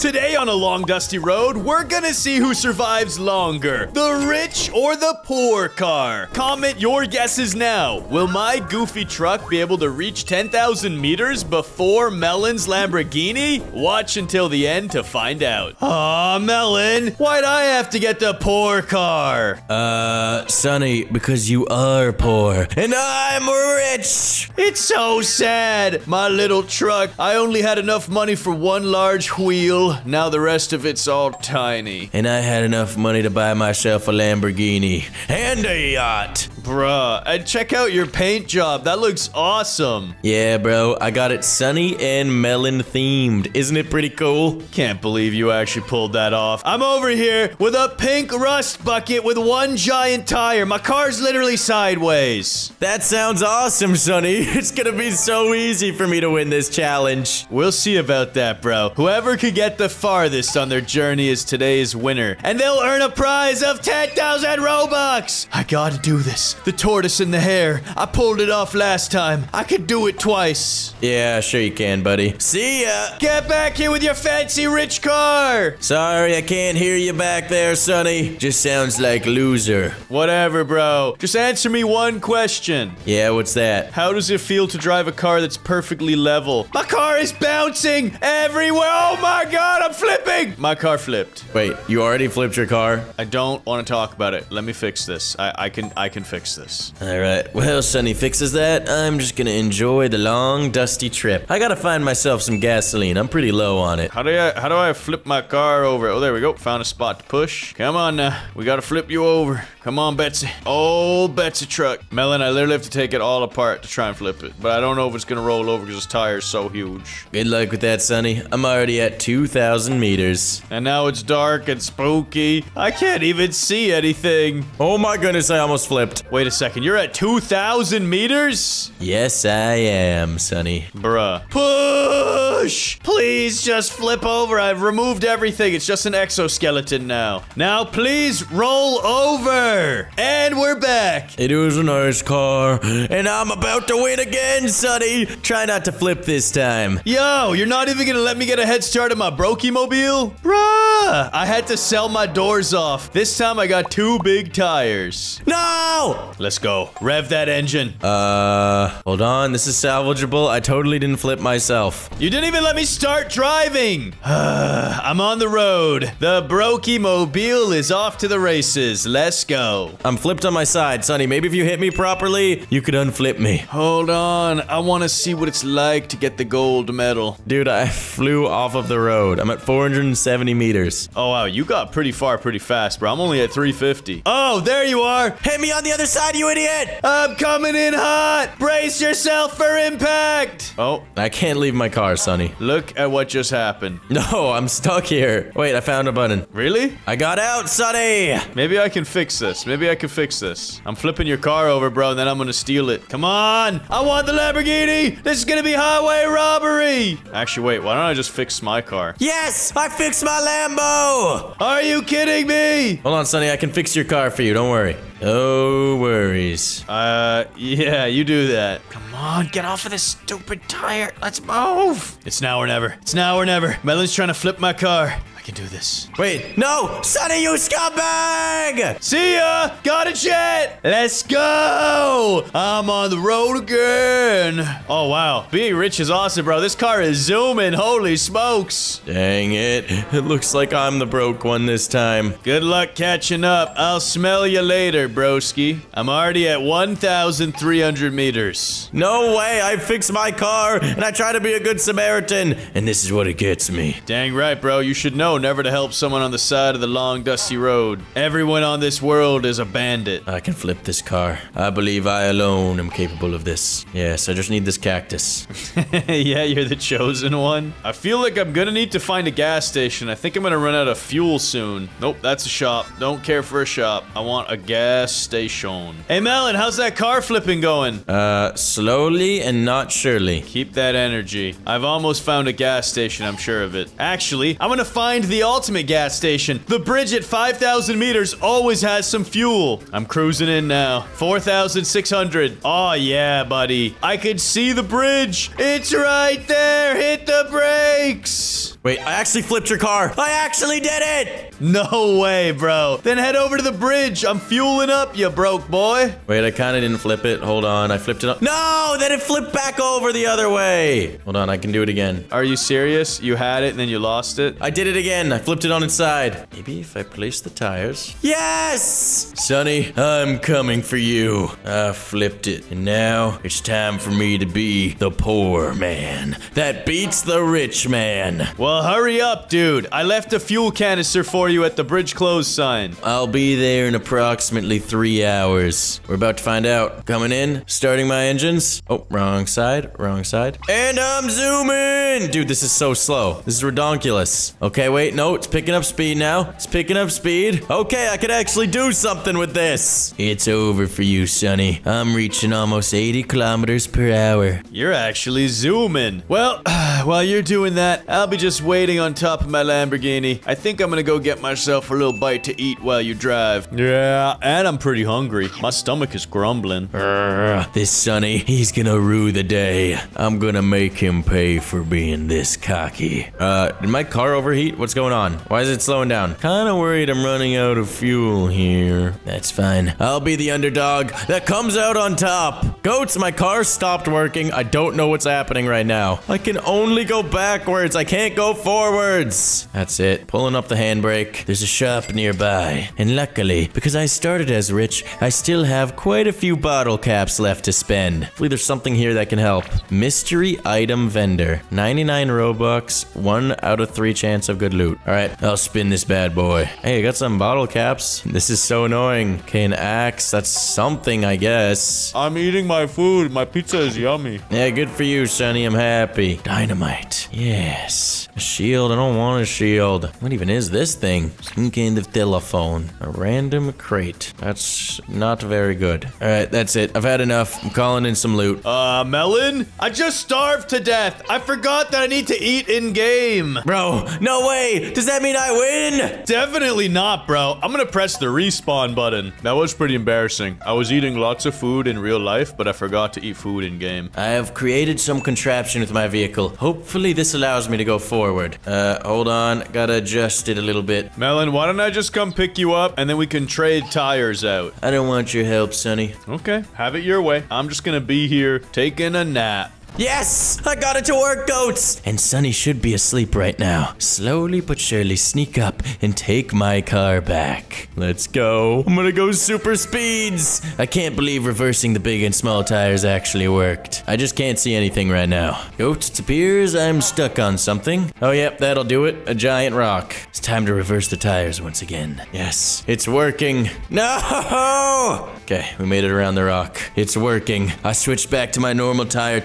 Today on a long dusty road, we're gonna see who survives longer, the rich or the poor car. Comment your guesses now. Will my goofy truck be able to reach 10,000 meters before Melon's Lamborghini? Watch until the end to find out. Aw, Melon, why'd I have to get the poor car? Uh, Sunny, because you are poor and I'm rich. It's so sad. My little truck, I only had enough money for one large wheel. Now the rest of it's all tiny. And I had enough money to buy myself a Lamborghini and a yacht. Bruh, and check out your paint job. That looks awesome. Yeah, bro, I got it sunny and melon themed. Isn't it pretty cool? Can't believe you actually pulled that off. I'm over here with a pink rust bucket with one giant tire. My car's literally sideways. That sounds awesome, Sunny. It's gonna be so easy for me to win this challenge. We'll see about that, bro. Whoever could get the farthest on their journey is today's winner. And they'll earn a prize of 10,000 Robux. I gotta do this. The tortoise and the hare. I pulled it off last time. I could do it twice. Yeah, sure you can, buddy. See ya. Get back here with your fancy rich car. Sorry, I can't hear you back there, Sunny. Just sounds like loser. Whatever, bro. Just answer me one question. Yeah, what's that? How does it feel to drive a car that's perfectly level? My car is bouncing everywhere. Oh my god, I'm flipping. My car flipped. Wait, you already flipped your car? I don't want to talk about it. Let me fix this. I, I can I can fix this. Alright, well, Sunny fixes that. I'm just gonna enjoy the long, dusty trip. I gotta find myself some gasoline. I'm pretty low on it. How do I how do I flip my car over? Oh, there we go. Found a spot to push. Come on now. We gotta flip you over. Come on, Betsy. Old Betsy truck. Melon, I literally have to take it all apart to try and flip it. But I don't know if it's gonna roll over because this tire's so huge. Good luck with that, Sunny. I'm already at 2,000 meters. And now it's dark and spooky. I can't even see anything. Oh my goodness, I almost flipped. Wait a second. You're at 2,000 meters? Yes, I am, Sunny. Bruh. Push! Please just flip over. I've removed everything. It's just an exoskeleton now. Now, please roll over. And we're back. It was a nice car, and I'm about to win again, Sunny. Try not to flip this time. Yo, you're not even gonna let me get a head start on my Brokey mobile? Bruh! I had to sell my doors off. This time I got two big tires. No! Let's go. Rev that engine. Uh, hold on. This is salvageable. I totally didn't flip myself. You didn't even let me start driving. I'm on the road. The Brokey mobile is off to the races. Let's go. I'm flipped on my side, Sunny. Maybe if you hit me properly, you could unflip me. Hold on. I want to see what it's like to get the gold medal. Dude, I flew off of the road. I'm at 470 meters. Oh, wow. You got pretty far pretty fast, bro. I'm only at 350. Oh, there you are. Hit me on the other side, you idiot! I'm coming in hot. Brace yourself for impact. Oh, I can't leave my car, Sunny. look at what just happened. No, I'm stuck here. Wait, I found a button. Really? I got out, Sunny! Maybe I can fix this. Maybe I can fix this. I'm flipping your car over, bro, and then I'm gonna steal it. Come on! I want the Lamborghini! This is gonna be highway robbery! Actually, wait, why don't I just fix my car? Yes! I fixed my Lambo! Are you kidding me? Hold on, Sunny. I can fix your car for you. Don't worry. No worries. Uh, yeah, you do that. Come on, get off of this stupid tire. Let's move. It's now or never. It's now or never. Melon's trying to flip my car. I can do this. Wait, no! Sunny, you scumbag! See ya! Got a jet! Let's go! I'm on the road again. Oh, wow. Being rich is awesome, bro. This car is zooming. Holy smokes. Dang it. It looks like I'm the broke one this time. Good luck catching up. I'll smell you later, broski. I'm already at 1,300 meters. No way! I fixed my car, and I try to be a good Samaritan, and this is what it gets me. Dang right, bro. You should know never to help someone on the side of the long, dusty road. Everyone on this world is a bandit. I can flip this car. I believe I alone am capable of this. Yes, I just need this cactus. yeah, you're the chosen one. I feel like I'm gonna need to find a gas station. I think I'm gonna run out of fuel soon. Nope, that's a shop. Don't care for a shop. I want a gas station. Hey, Melon, how's that car flipping going? Uh, slowly and not surely. Keep that energy. I've almost found a gas station, I'm sure of it. Actually, I'm gonna find the ultimate gas station. The bridge at 5,000 meters always has some fuel. I'm cruising in now. 4,600. Oh, yeah, buddy. I could see the bridge. It's right there. there! Hit the brakes! Wait, I actually flipped your car. I actually did it! No way, bro. Then head over to the bridge. I'm fueling up, you broke boy. Wait, I kind of didn't flip it. Hold on, I flipped it up. No, then it flipped back over the other way. Hold on, I can do it again. Are you serious? You had it and then you lost it? I did it again. I flipped it on its side. Maybe if I place the tires. Yes! Sunny, I'm coming for you. I flipped it. And now it's time for me to be the poor man that beats the rich man. Well, hurry up, dude. I left a fuel canister for you at the bridge closed sign. I'll be there in approximately three hours. We're about to find out. Coming in, starting my engines. Oh, wrong side, wrong side. And I'm zooming! Dude, this is so slow. This is redonkulous. Okay, wait, no, it's picking up speed now. It's picking up speed. Okay, I could actually do something with this. It's over for you, Sunny. I'm reaching almost 80 kilometers per hour. You're actually zooming. Well, while you're doing that, I'll be just waiting on top of my Lamborghini. I think I'm gonna go get myself a little bite to eat while you drive. Yeah, and I'm pretty hungry. My stomach is grumbling. Urgh, this Sunny, he's gonna rue the day. I'm gonna make him pay for being this cocky. Uh, did my car overheat? What's going on? Why is it slowing down? Kinda worried I'm running out of fuel here. That's fine. I'll be the underdog that comes out on top. Goats, my car stopped working. I don't know what's happening right now. I can only go backwards. I can't go forwards. That's it. Pulling up the handbrake. There's a shop nearby. And luckily, because I started as rich, I still have quite a few bottle caps left to spend. Hopefully there's something here that can help. Mystery item vendor. 99 Robux, 1 out of 3 chance of good loot. Alright, I'll spin this bad boy. Hey, I got some bottle caps. This is so annoying. Okay, an axe. That's something, I guess. I'm eating my food. My pizza is yummy. Yeah, good for you, Sunny. I'm happy. Dynamite. Yes. A shield. I don't want a shield. What even is this thing? Some kind of telephone. A random crate. That's not very good. All right, that's it. I've had enough. I'm calling in some loot. Uh, Melon? I just starved to death. I forgot that I need to eat in game. Bro, no way. Does that mean I win? Definitely not, bro. I'm gonna press the respawn button. That was pretty embarrassing. I was eating lots of food in real life, but I forgot to eat food in game. I have created some contraption with my vehicle. Hopefully this allows me to go forward. Uh, hold on. Gotta adjust it a little bit. Melon, why don't I just come pick you up and then we can trade tires out? I don't want your help, Sunny. Okay, have it your way. I'm just gonna be here taking a nap. Yes! I got it to work, goats! And Sunny should be asleep right now. Slowly but surely sneak up and take my car back. Let's go. I'm gonna go super speeds! I can't believe reversing the big and small tires actually worked. I just can't see anything right now. Goats, it appears I'm stuck on something. Oh, yep, that'll do it. A giant rock. It's time to reverse the tires once again. Yes, it's working. No! Okay, we made it around the rock. It's working. I switched back to my normal tire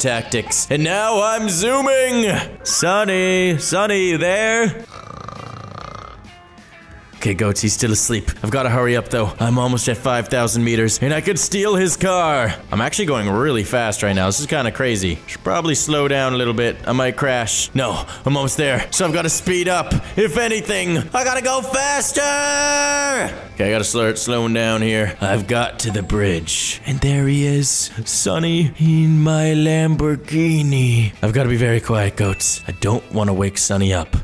And now I'm zooming! Sunny, Sunny, you there? Okay, Goats, he's still asleep. I've got to hurry up, though. I'm almost at 5,000 meters, and I could steal his car. I'm actually going really fast right now. This is kind of crazy. Should probably slow down a little bit. I might crash. No, I'm almost there, so I've got to speed up. If anything, I gotta go faster! Okay, I gotta start slowing down here. I've got to the bridge. And there he is, Sunny in my Lamborghini. I've got to be very quiet, Goats. I don't want to wake Sunny up.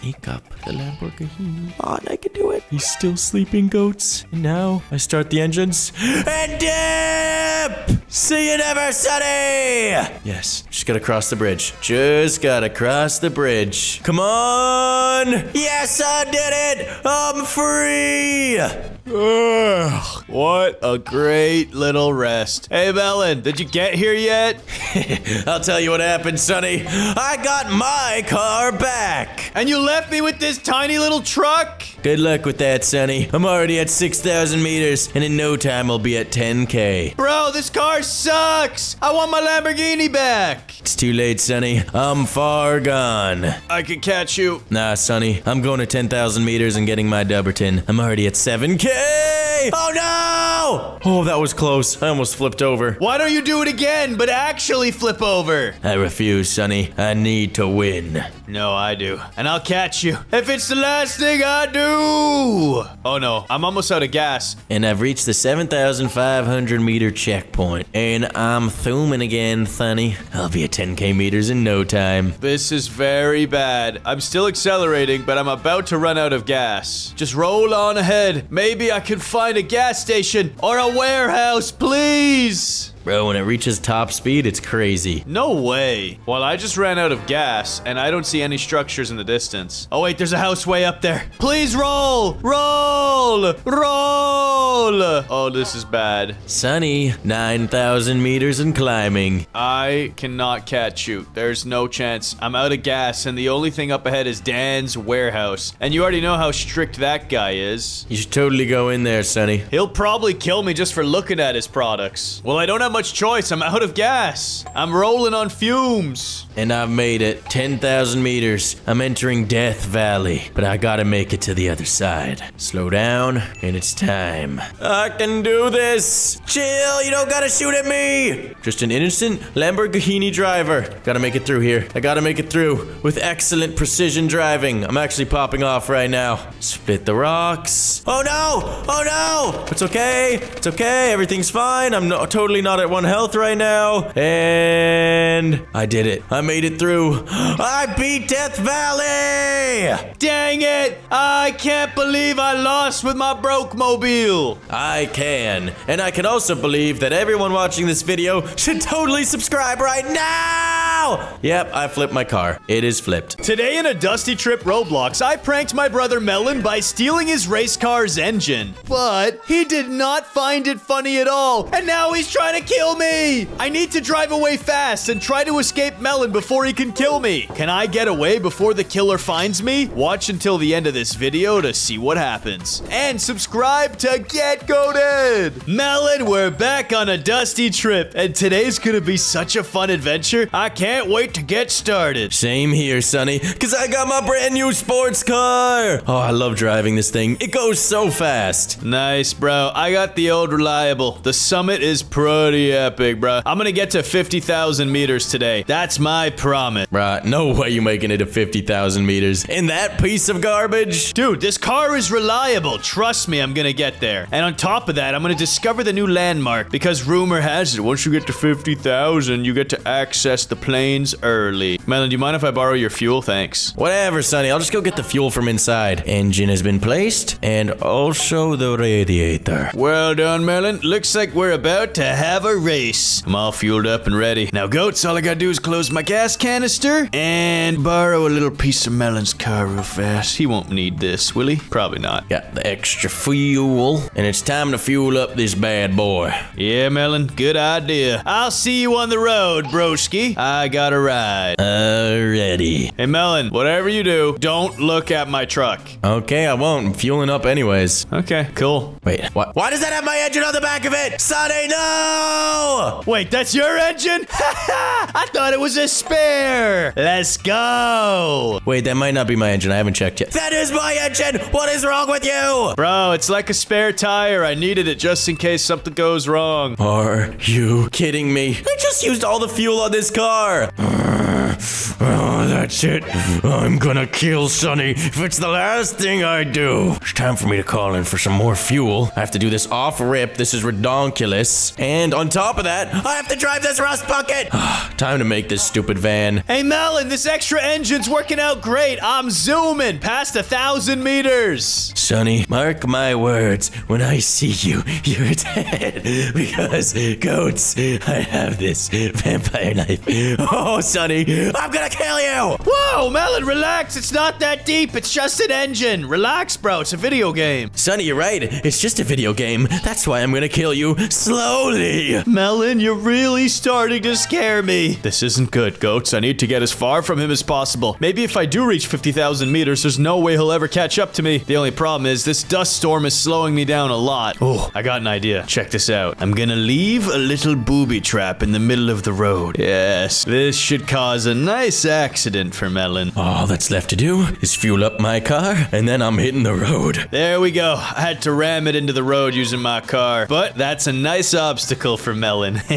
Sneak up the Lamborghini. On, I can do it. He's still sleeping, goats. And now I start the engines and dip. See you never, Sunny. Yes, just gotta cross the bridge. Just gotta cross the bridge. Come on. Yes, I did it. I'm free. Ugh, what a great little rest. Hey, Melon, did you get here yet? I'll tell you what happened, Sunny. I got my car back. And you left me with this tiny little truck? Good luck with that, Sunny. I'm already at 6,000 meters, and in no time I'll be at 10k. Bro, this car sucks. I want my Lamborghini back. It's too late, Sunny. I'm far gone. I can catch you. Nah, Sunny. I'm going to 10,000 meters and getting my Dubberton. I'm already at 7k. Oh no! Oh, that was close. I almost flipped over. Why don't you do it again, but actually flip over? I refuse, Sunny. I need to win. No, I do. And I'll catch you. If it's the last thing I do! Oh no, I'm almost out of gas. And I've reached the 7,500 meter checkpoint. And I'm thumbing again, Sunny. I'll be at 10k meters in no time. This is very bad. I'm still accelerating, but I'm about to run out of gas. Just roll on ahead. Maybe I can find a gas station or a warehouse, please. Bro, when it reaches top speed, it's crazy. No way. Well, I just ran out of gas, and I don't see any structures in the distance. Oh, wait, there's a house way up there. Please roll! Roll! Roll! Oh, this is bad. Sunny, 9,000 meters and climbing. I cannot catch you. There's no chance. I'm out of gas, and the only thing up ahead is Dan's warehouse. And you already know how strict that guy is. You should totally go in there, Sunny. He'll probably kill me just for looking at his products. Well, I don't have much choice. I'm out of gas. I'm rolling on fumes. And I've made it 10,000 meters. I'm entering Death Valley, but I gotta make it to the other side. Slow down, and it's time. I can do this. Chill, you don't gotta shoot at me. Just an innocent Lamborghini driver. Gotta make it through here. I gotta make it through with excellent precision driving. I'm actually popping off right now. Split the rocks. Oh no! Oh no! It's okay. It's okay. Everything's fine. I'm no totally not at one health right now. And I did it. I made it through. I beat Death Valley! Dang it! I can't believe I lost with my broke mobile. I can. And I can also believe that everyone watching this video should totally subscribe right now! Yep, I flipped my car. It is flipped. Today in a Dusty Trip Roblox, I pranked my brother Melon by stealing his race car's engine. But he did not find it funny at all, and now he's trying to kill me! I need to drive away fast and try to escape Melon before he can kill me. Can I get away before the killer finds me? Watch until the end of this video to see what happens. And subscribe to Get Goated! Melon, we're back on a Dusty Trip, and today's gonna be such a fun adventure. I can't wait to get started. Same here, Sunny, because I got my brand new sports car. Oh, I love driving this thing. It goes so fast. Nice, bro. I got the old reliable. The summit is pretty epic, bro. I'm gonna get to 50,000 meters today. That's my promise. Right, no way you're making it to 50,000 meters. In that piece of garbage? Dude, this car is reliable. Trust me, I'm gonna get there. And on top of that, I'm gonna discover the new landmark because rumor has it, once you get to 50,000, you get to access the plains early. Melon, do you mind if I borrow your fuel? Thanks. Whatever, Sunny. I'll just go get the fuel from inside. Engine has been placed, and also the radiator. Well done, Melon. Looks like we're about to have a race. I'm all fueled up and ready. Now, goats, all I gotta do is close my gas canister and borrow a little piece of Melon's car real fast. He won't need this, will he? Probably not. Got the extra fuel, and it's time to fuel up this bad boy. Yeah, Melon, good idea. I'll see you on the road, broski. I got a ride. Already. Hey, Melon, whatever you do, don't look at my truck. Okay, I won't. I'm fueling up anyways. Okay, cool. Wait, what? Why does that have my engine on the back of it? Sunny, no! Wait, that's your engine? I thought it was a spare. Let's go. Wait, that might not be my engine. I haven't checked yet. That is my engine! What is wrong with you? Bro, it's like a spare tire. I needed it just in case something goes wrong. Are you kidding me? I just used all the fuel on this car. Oh, that's it. I'm gonna kill Sunny if it's the last thing I do. It's time for me to call in for some more fuel. I have to do this off rip. This is redonkulous. And on top of that, I have to drive this rust bucket. time to make this stupid van. Hey, Melon, this extra engine's working out great. I'm zooming past a thousand meters. Sunny, mark my words. When I see you, you're dead. Because, goats, I have this vampire knife. Oh, Sunny, I'm gonna kill you! Whoa, Melon, relax. It's not that deep. It's just an engine. Relax, bro. It's a video game. Sunny, you're right. It's just a video game. That's why I'm gonna kill you slowly. Melon, you're really starting to scare me. This isn't good, goats. I need to get as far from him as possible. Maybe if I do reach 50,000 meters, there's no way he'll ever catch up to me. The only problem is this dust storm is slowing me down a lot. Oh, I got an idea. Check this out. I'm gonna leave a little booby trap in the middle of the road. Yes, this should cause a nice accident for Melon. All that's left to do is fuel up my car, and then I'm hitting the road. There we go. I had to ram it into the road using my car. But that's a nice obstacle for Melon.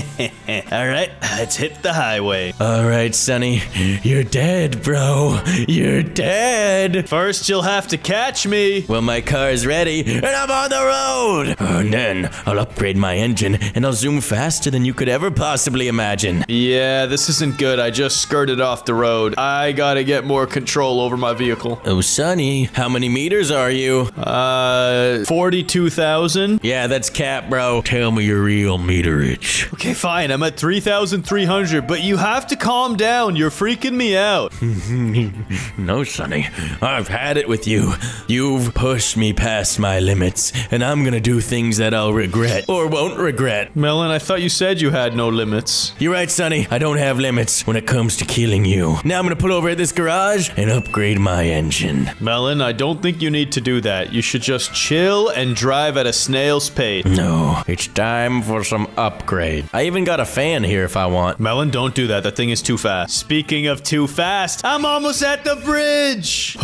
All right, let's hit the highway. All right, Sunny, you're dead, bro. You're dead. First, you'll have to catch me. Well, my car is ready, and I'm on the road. Oh, and then I'll upgrade my engine, and I'll zoom faster than you could ever possibly imagine. Yeah, this isn't good. I just skirted off the road. I gotta get more control over my vehicle. Oh, Sunny, how many meters are you? Uh, 42,000? Yeah, that's cap, bro. Tell me your real meterage. Okay, fine. I'm at 3,300, but you have to calm down. You're freaking me out. no, Sunny. I've had it with you. You've pushed me past my limits, and I'm gonna do things that I'll regret or won't regret. Melon, I thought you said you had no limits. You're right, Sunny. I don't have limits when it comes to killing you. Now I'm gonna pull over at this garage and upgrade my engine. Melon, I don't think you need to do that. You should just chill and drive at a snail's pace. No, it's time for some upgrade. I even got a fan here if I want. Melon, don't do that. That thing is too fast. Speaking of too fast, I'm almost at the bridge.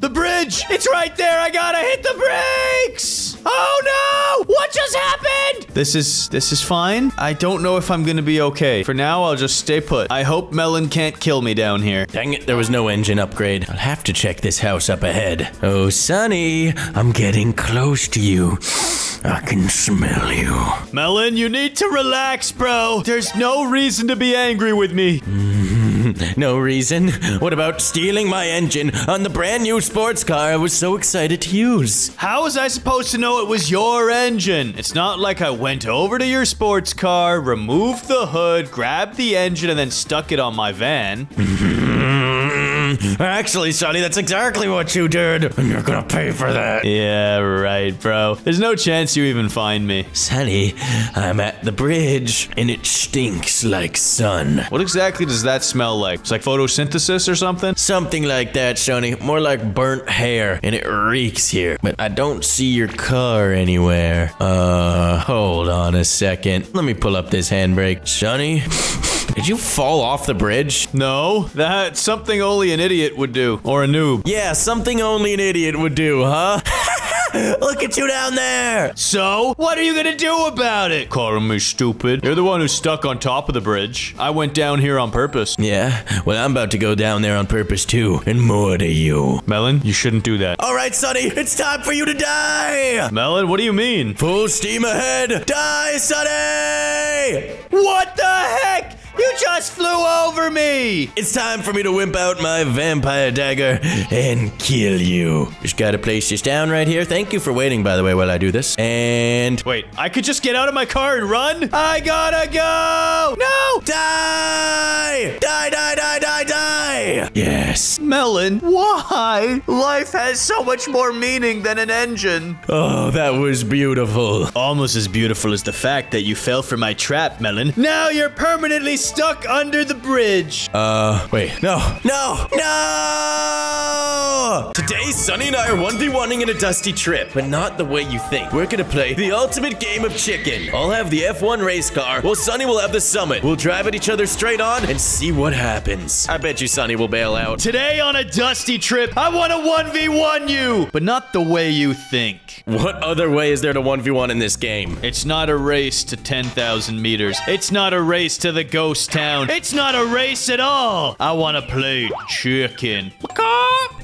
the bridge! It's right there. I gotta hit the brakes. Oh no! What just happened? This is this is fine. I don't know if I'm gonna be okay. For now, I'll just stay put. I hope Melon can't kill me down here. Dang it, there was no engine upgrade. I'll have to check this house up ahead. Oh, Sunny, I'm getting close to you. I can smell you. Melon, you need to relax, bro. There's no reason to be angry with me. Mm-hmm. no reason? What about stealing my engine on the brand new sports car I was so excited to use? How was I supposed to know it was your engine? It's not like I went over to your sports car, removed the hood, grabbed the engine, and then stuck it on my van. Actually, Sunny, that's exactly what you did, and you're gonna pay for that. Yeah, right, bro. There's no chance you even find me. Sunny, I'm at the bridge, and it stinks like sun. What exactly does that smell like? It's like photosynthesis or something? Something like that, Sunny. More like burnt hair, and it reeks here. But I don't see your car anywhere. Uh, hold on a second. Let me pull up this handbrake. Sunny? Did you fall off the bridge? No, that's something only an idiot would do. Or a noob. Yeah, something only an idiot would do, huh? Look at you down there! So, what are you gonna do about it? Calling me stupid. You're the one who's stuck on top of the bridge. I went down here on purpose. Yeah, well, I'm about to go down there on purpose too, and more to you. Melon, you shouldn't do that. All right, Sunny, it's time for you to die! Melon, what do you mean? Full steam ahead! Die, Sunny! What the heck? You just flew over me! It's time for me to wimp out my vampire dagger and kill you. Just gotta place this down right here. Thank you for waiting, by the way, while I do this. And... Wait, I could just get out of my car and run? I gotta go! No! Die! Die, die, die, die, die! Yes. Melon, why? Life has so much more meaning than an engine. Oh, that was beautiful. Almost as beautiful as the fact that you fell for my trap, Melon. Now you're permanently stuck under the bridge. Uh, wait. No. No. No! Today, Sunny and I are 1v1ing in a dusty trip, but not the way you think. We're gonna play the ultimate game of chicken. I'll have the F1 race car, while Sunny will have the Summit. We'll drive at each other straight on and see what happens. I bet you Sunny will bail out. Today on a dusty trip, I want to 1v1 you, but not the way you think. What other way is there to 1v1 in this game? It's not a race to 10,000 meters. It's not a race to the ghost town. It's not a race at all. I want to play chicken.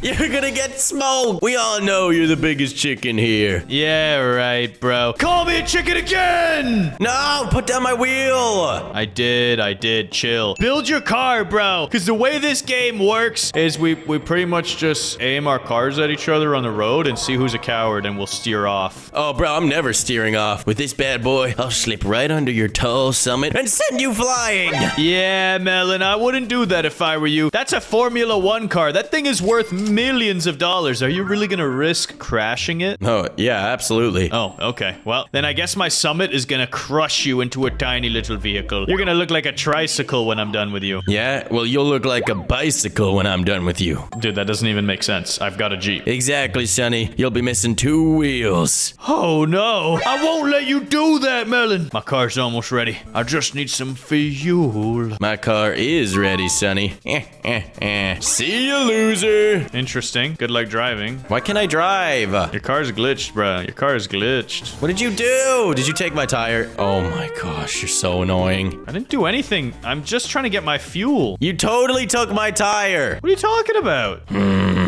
You're gonna get smoked. We all know you're the biggest chicken here. Yeah, right, bro. Call me a chicken again! No, put down my wheel. I did, I did. Chill. Build your car, bro. Because the way this game works is we, we pretty much just aim our cars at each other on the road and see who's a coward and we'll steer off. Oh, bro, I'm never steering off. With this bad boy, I'll slip right under your tall summit and send you flying. Yeah, Melon, I wouldn't do that if I were you. That's a Formula One car. That thing is worth millions of dollars. Are you really gonna risk crashing it? Oh, yeah, absolutely. Oh, okay. Well, then I guess my summit is gonna crush you into a tiny little vehicle. You're gonna look like a tricycle when I'm done with you. Yeah, well, you'll look like a bicycle when I'm done with you. Dude, that doesn't even make sense. I've got a Jeep. Exactly, Sunny. You'll be missing two wheels. Oh no! I won't let you do that, Melon! My car's almost ready. I just need some fuel. My car is ready, Sunny. See you, loser. Interesting. Good luck driving. Why can't I drive? Your car's glitched, bruh. Your car's glitched. What did you do? Did you take my tire? Oh my gosh, you're so annoying. I didn't do anything. I'm just trying to get my fuel. You totally took my tire. What are you talking about? Hmm.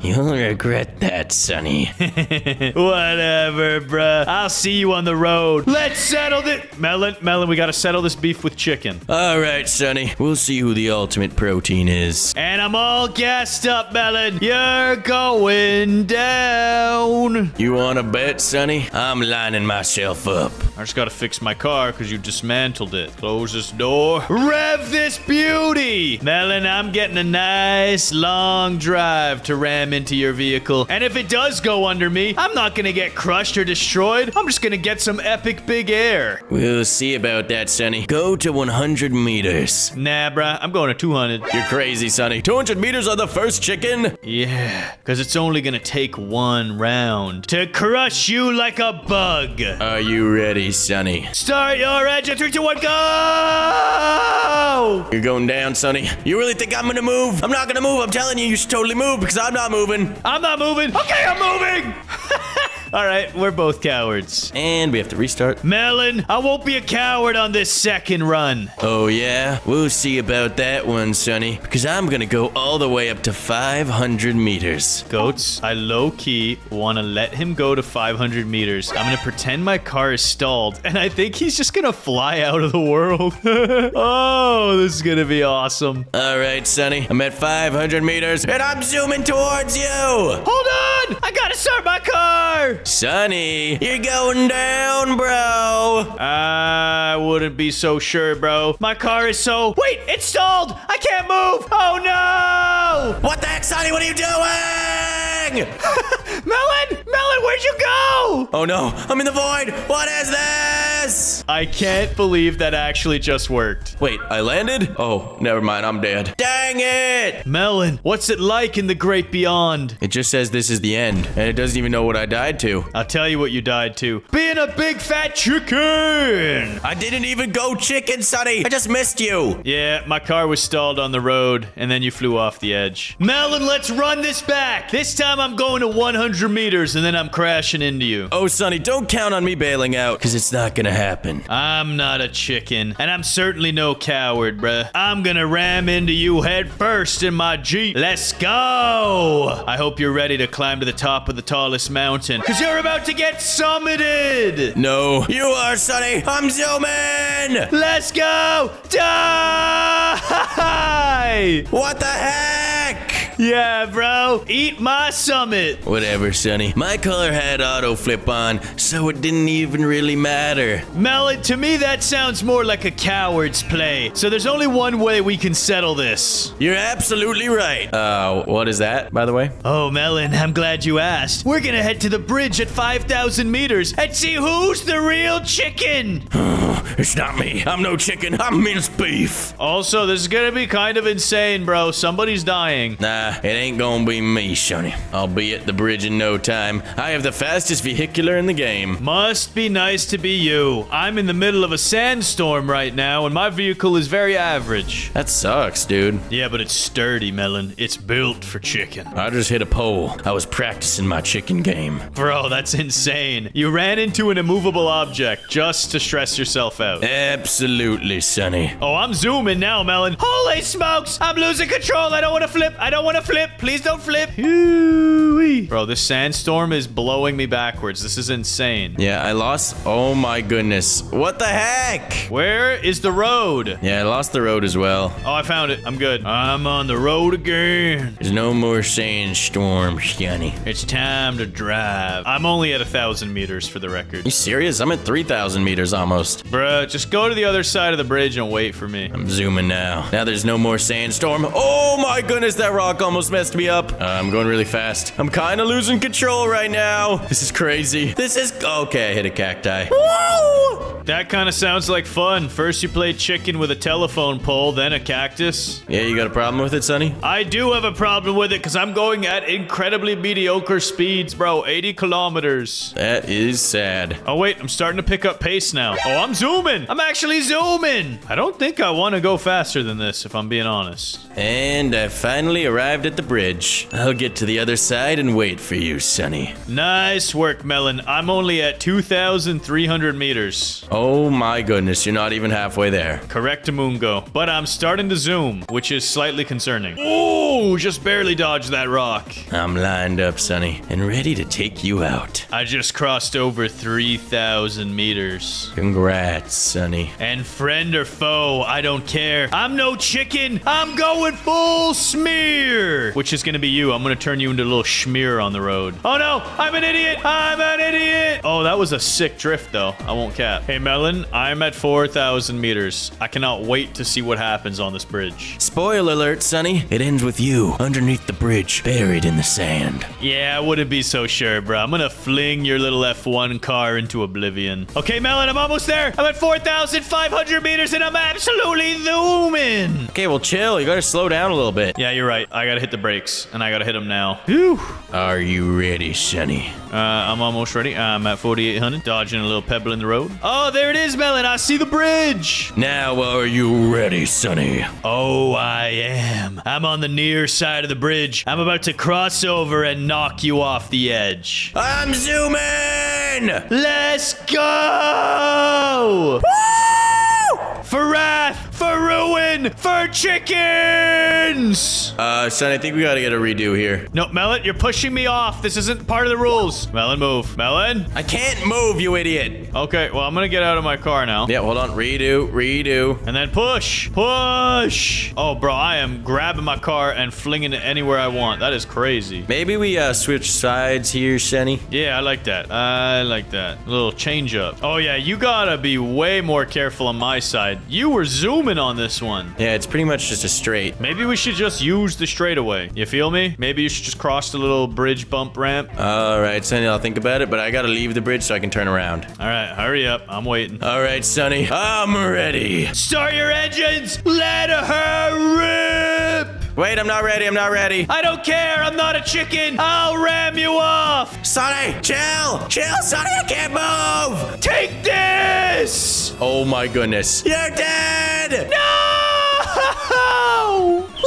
You'll regret that, Sunny. Whatever, bruh. I'll see you on the road. Let's settle this. Melon, Melon, we gotta settle this beef with chicken. All right, Sunny. We'll see who the ultimate protein is. And I'm all gassed up, Melon. You're going down. You want to bet, Sunny? I'm lining myself up. I just gotta fix my car because you dismantled it. Close this door. Rev this beauty! Melon, I'm getting a nice long drive to ram into your vehicle. And if it does go under me, I'm not gonna get crushed or destroyed. I'm just gonna get some epic big air. We'll see about that, Sunny. Go to 100 meters. Nah, bruh, I'm going to 200. You're crazy, Sunny. 200 meters on the first chicken? Yeah, because it's only gonna take one round to crush you like a bug. Are you ready, Sunny? Start your engine. Three, two, one, go! You're going down, Sunny. You really think I'm gonna move? I'm not gonna move. I'm telling you, you should totally move because I'm not moving. I'm not moving. Okay, I'm moving. All right, we're both cowards. And we have to restart. Melon, I won't be a coward on this second run. Oh, yeah? We'll see about that one, Sunny. Because I'm gonna go all the way up to 500 meters. Goats, I low-key want to let him go to 500 meters. I'm going to pretend my car is stalled, and I think he's just going to fly out of the world. oh, this is going to be awesome. All right, Sunny. I'm at 500 meters, and I'm zooming towards you. Hold on! I got to start my car! Sunny, you're going down, bro. I wouldn't be so sure, bro. My car is so... Wait, it's stalled! I can't move! Oh, no! What the heck, Sunny? What are you doing? Melon! Where'd you go? oh, no. I'm in the void. What is this? I can't believe that actually just worked. Wait, I landed? Oh, never mind. I'm dead. Dang it. Melon, what's it like in the great beyond? It just says this is the end, and it doesn't even know what I died to. I'll tell you what you died to. Being a big fat chicken! I didn't even go chicken, Sunny. I just missed you. Yeah, my car was stalled on the road, and then you flew off the edge. Melon, let's run this back! This time I'm going to 100 meters, and then I'm crashing into you. Oh, Sunny, don't count on me bailing out, because it's not gonna happen. I'm not a chicken, and I'm certainly no coward, bruh. I'm gonna ram into you head first in my Jeep. Let's go! I hope you're ready to climb to the top of the tallest mountain, because you're about to get summited! No, you are, Sunny. I'm zooming. Let's go! Die! What the heck? Yeah, bro. Eat my summit. Whatever, Sunny. My color had auto flip on, so it didn't even really matter. Melon, to me that sounds more like a coward's play. So there's only one way we can settle this. You're absolutely right. Uh, what is that, by the way? Oh, Melon, I'm glad you asked. We're gonna head to the bridge at 5,000 meters and see who's the real chicken. It's not me. I'm no chicken. I'm minced beef. Also, this is gonna be kind of insane, bro. Somebody's dying. Nah, it ain't gonna be me, Sunny. I'll be at the bridge in no time. I have the fastest vehicular in the game. Must be nice to be you. I'm in the middle of a sandstorm right now, and my vehicle is very average. That sucks, dude. Yeah, but it's sturdy, Melon. It's built for chicken. I just hit a pole. I was practicing my chicken game. Bro, that's insane. You ran into an immovable object just to stress yourself out. Absolutely, Sunny. Oh, I'm zooming now, Melon. Holy smokes! I'm losing control. I don't want to flip. I don't want to flip. Please don't flip. Ooh, Whee! Bro, this sandstorm is blowing me backwards. This is insane. Yeah, I lost. Oh my goodness. What the heck? Where is the road? Yeah, I lost the road as well. Oh, I found it. I'm good. I'm on the road again. There's no more sandstorm, Johnny. It's time to drive. I'm only at a thousand meters for the record. You serious? I'm at 3,000 meters almost. Bruh, just go to the other side of the bridge and wait for me. I'm zooming now. Now there's no more sandstorm. Oh my goodness, that rock almost messed me up. Uh, I'm going really fast. I'm kind of losing control right now. This is crazy. This is... Okay, I hit a cacti. Woo! That kind of sounds like fun. First you play chicken with a telephone pole, then a cactus. Yeah, you got a problem with it, Sunny? I do have a problem with it because I'm going at incredibly mediocre speeds, bro. 80 kilometers. That is sad. Oh, wait. I'm starting to pick up pace now. Oh, I'm zooming. I'm actually zooming. I don't think I want to go faster than this, if I'm being honest. And I finally arrived at the bridge. I'll get to the other side and wait for you, Sunny. Nice work, Melon. I'm only at 2,300 meters. Oh my goodness, you're not even halfway there. Correct, Mungo. But I'm starting to zoom, which is slightly concerning. Oh, just barely dodged that rock. I'm lined up, Sunny, and ready to take you out. I just crossed over 3,000 meters. Congrats, Sonny. And friend or foe, I don't care. I'm no chicken. I'm going full smear. Which is going to be you. I'm going to turn you into a little schmear on the road. Oh no, I'm an idiot. I'm an idiot. Oh, that was a sick drift though. I won't cap. Hey, Melon, I'm at 4,000 meters. I cannot wait to see what happens on this bridge. Spoiler alert, Sunny. It ends with you underneath the bridge, buried in the sand. Yeah, I wouldn't be so sure, bro. I'm gonna fling your little F1 car into oblivion. Okay, Melon, I'm almost there. I'm at 4,500 meters and I'm absolutely zooming. Okay, well, chill. You gotta slow down a little bit. Yeah, you're right. I gotta hit the brakes and I gotta hit them now. Whew. Are you ready, Sunny? Uh, I'm almost ready. I'm at 4,800, dodging a little pebble in the road. Oh, there it is, Melon. I see the bridge. Now, are you ready, Sunny? Oh, I am. I'm on the near side of the bridge. I'm about to cross over and knock you off the edge. I'm zooming! Let's go! For wrath, for ruin, for chickens! Uh, son, I think we gotta get a redo here. No, Melon, you're pushing me off. This isn't part of the rules. Melon, move. Melon? I can't move, you idiot. Okay, well, I'm gonna get out of my car now. Yeah, hold on. Redo, redo. And then push, push. Oh, bro, I am grabbing my car and flinging it anywhere I want. That is crazy. Maybe we uh, switch sides here, Sunny. Yeah, I like that. I like that. A little change up. Oh, yeah, you gotta be way more careful on my side. You were zooming on this one. Yeah, it's pretty much just a straight. Maybe we should just use the straightaway. You feel me? Maybe you should just cross the little bridge bump ramp. All right, Sunny, I'll think about it, but I gotta leave the bridge so I can turn around. All right, hurry up. I'm waiting. All right, Sunny, I'm ready. Start your engines! Let her rip! Wait, I'm not ready, I'm not ready. I don't care. I'm not a chicken. I'll ram you off. Sunny, chill! Chill, Sunny, I can't move! Take this! Oh my goodness. You're dead! No!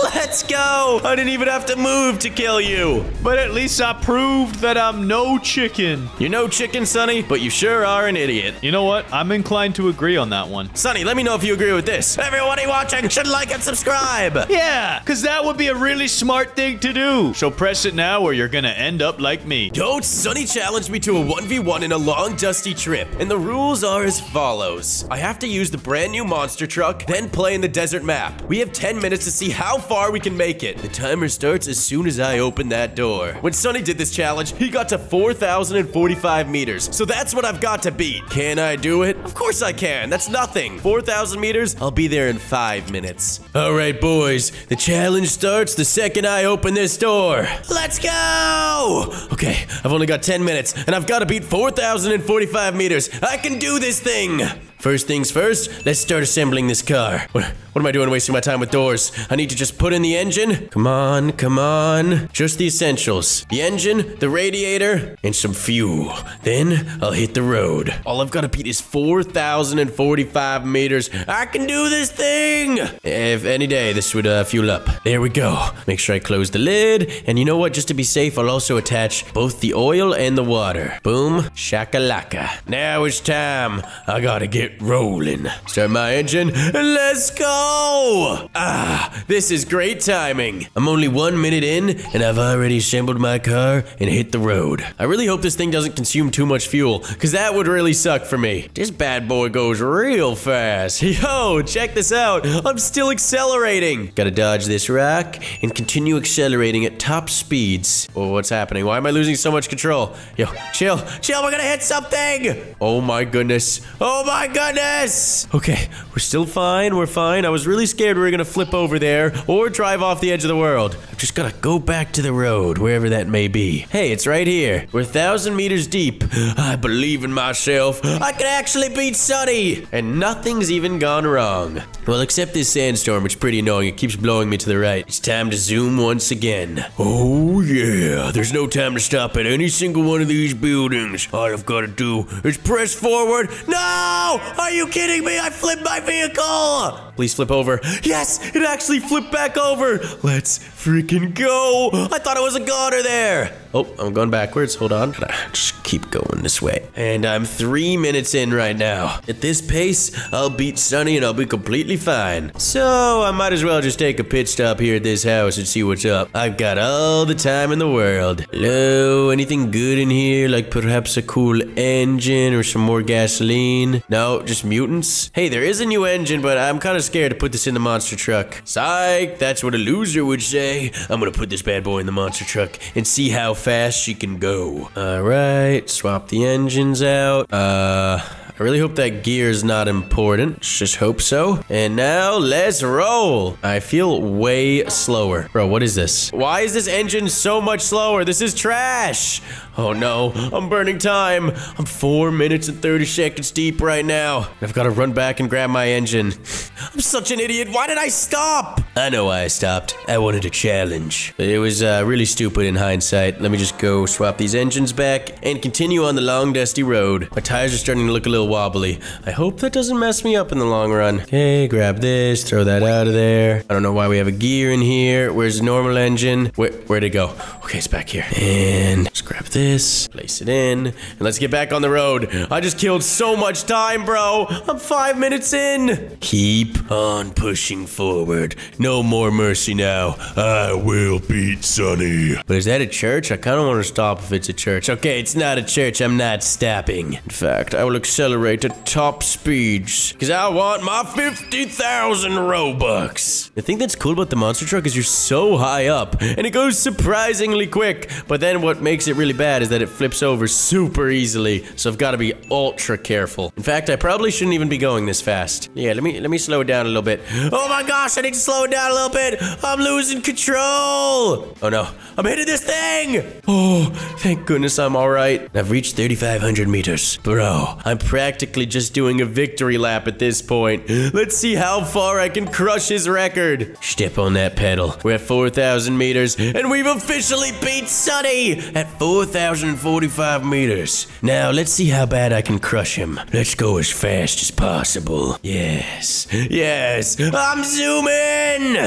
Let's go! I didn't even have to move to kill you. But at least I proved that I'm no chicken. You're no chicken, Sunny, but you sure are an idiot. You know what? I'm inclined to agree on that one. Sunny, let me know if you agree with this. Everybody watching should like and subscribe. Yeah, because that would be a really smart thing to do. So press it now or you're gonna end up like me. Don't Sunny challenge me to a 1v1 in a long, dusty trip. And the rules are as follows. I have to use the brand new monster truck, then play in the desert map. We have 10 minutes to see how far we can make it. The timer starts as soon as I open that door. When Sonny did this challenge, he got to 4,045 meters. So that's what I've got to beat. Can I do it? Of course I can. That's nothing. 4,000 meters? I'll be there in five minutes. All right, boys. The challenge starts the second I open this door. Let's go! Okay, I've only got 10 minutes, and I've got to beat 4,045 meters. I can do this thing! First things first, let's start assembling this car. What, what am I doing wasting my time with doors? I need to just put in the engine. Come on, come on. Just the essentials. The engine, the radiator, and some fuel. Then I'll hit the road. All I've got to beat is 4,045 meters. I can do this thing! If any day this would uh, fuel up. There we go. Make sure I close the lid. And you know what? Just to be safe, I'll also attach both the oil and the water. Boom, shakalaka. Now it's time. I gotta get get rolling. Start my engine, let's go! Ah, this is great timing. I'm only one minute in, and I've already assembled my car and hit the road. I really hope this thing doesn't consume too much fuel, because that would really suck for me. This bad boy goes real fast. Yo, check this out. I'm still accelerating. Gotta dodge this rock and continue accelerating at top speeds. Oh, what's happening? Why am I losing so much control? Yo, chill, chill, we're gonna hit something! Oh my goodness. Oh my goodness! Okay, we're still fine, we're fine. I was really scared we were gonna flip over there or drive off the edge of the world. I've just gotta go back to the road, wherever that may be. Hey, it's right here. We're a thousand meters deep. I believe in myself. I can actually beat Sunny! And nothing's even gone wrong. Well, except this sandstorm, which is pretty annoying. It keeps blowing me to the right. It's time to zoom once again. Oh, yeah. There's no time to stop at any single one of these buildings. All I've got to do is press forward. No! Are you kidding me? I flipped my vehicle! Please flip over. Yes! It actually flipped back over! Let's freaking go! I thought it was a goner there! Oh, I'm going backwards. Hold on. Just keep going this way. And I'm three minutes in right now. At this pace, I'll beat Sunny and I'll be completely fine. So I might as well just take a pit stop here at this house and see what's up. I've got all the time in the world. Hello, anything good in here? Like perhaps a cool engine or some more gasoline? No, just mutants? Hey, there is a new engine, but I'm kind of scared to put this in the monster truck. Psych, that's what a loser would say. I'm gonna put this bad boy in the monster truck and see how fast she can go. All right, swap the engines out. Uh, I really hope that gear is not important. Just hope so. And now let's roll. I feel way slower. Bro, what is this? Why is this engine so much slower? This is trash. Oh no, I'm burning time. I'm four minutes and 30 seconds deep right now. I've got to run back and grab my engine. I'm such an idiot. Why did I stop? I know why I stopped. I wanted a challenge. It was uh, really stupid in hindsight. Let me just go swap these engines back and continue on the long, dusty road. My tires are starting to look a little wobbly. I hope that doesn't mess me up in the long run. Okay, grab this, throw that out of there. I don't know why we have a gear in here. Where's the normal engine? Where, where'd it go? Okay, it's back here. And let's grab this, place it in, and let's get back on the road. I just killed so much time, bro. I'm five minutes in. Keep on pushing forward. No more mercy now. I will beat Sunny. But is that a church? I kind of want to stop if it's a church. Okay, it's not a church. I'm not stopping. In fact, I will accelerate to top speeds because I want my 50,000 Robux. The thing that's cool about the monster truck is you're so high up and it goes surprisingly quick. But then what makes it really bad is that it flips over super easily. So I've got to be ultra careful. In fact, I probably shouldn't even be going this fast. Yeah, let me let me slow it down a little bit. Oh my gosh, I need to slow it down a little bit. I'm losing control. Oh no, I'm hitting this thing. Oh, thank goodness I'm all right. I've reached 3,500 meters. Bro, I'm practically just doing a victory lap at this point. Let's see how far I can crush his record. Step on that pedal. We're at 4,000 meters, and we've officially beat Sunny at 4,045 meters. Now, let's see how bad I can crush him. Let's go as fast as possible. Yes, yes, I'm zooming.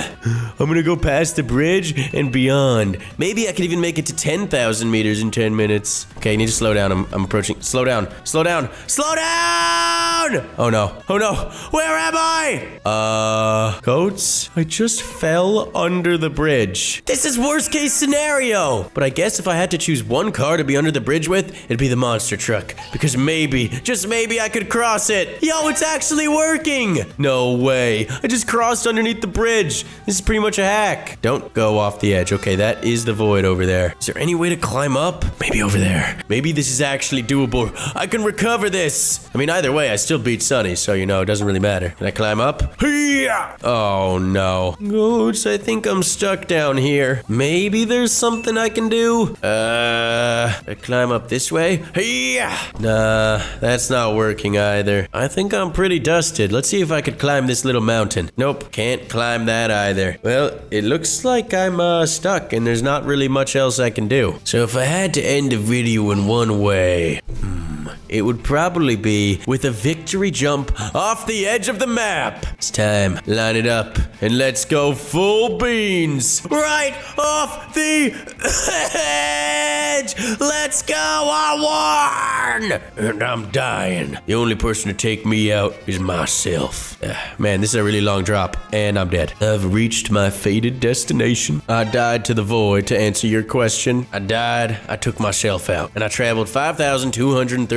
I'm gonna go past the bridge and beyond. Maybe I could even make it to 10,000 meters in 10 minutes. Okay, need to slow down. I'm, I'm approaching. Slow down, slow down, slow down! Oh no, oh no, where am I? Uh, goats? I just fell under the bridge. This is worst case scenario. But I guess if I had to choose one car to be under the bridge with, it'd be the monster truck. Because maybe, just maybe I could cross it. Yo, it's actually working. No way. I just crossed underneath the bridge. This is pretty much a hack. Don't go off the edge. Okay, that is the void over there. Is there any way to climb up? Maybe over there. Maybe this is actually doable. I can recover this. I mean, either way, I still beat Sunny, so you know, it doesn't really matter. Can I climb up? Oh no. Goats, I think I'm stuck down here. Maybe there's something I can do? Uh, I climb up this way? Yeah. Nah, that's not working either. I think I'm pretty dusted. Let's see if I could climb this little mountain. Nope, can't climb that either. Well, it looks like I'm uh, stuck and there's not really much else I can do. So if I had to end the video in one way, hmm, it would probably be with a victory jump off the edge of the map. It's time. Line it up and let's go full beans. Right off the edge. Let's go. I won. And I'm dying. The only person to take me out is myself. Uh, man, this is a really long drop and I'm dead. I've reached my fated destination. I died to the void to answer your question. I died. I took myself out and I traveled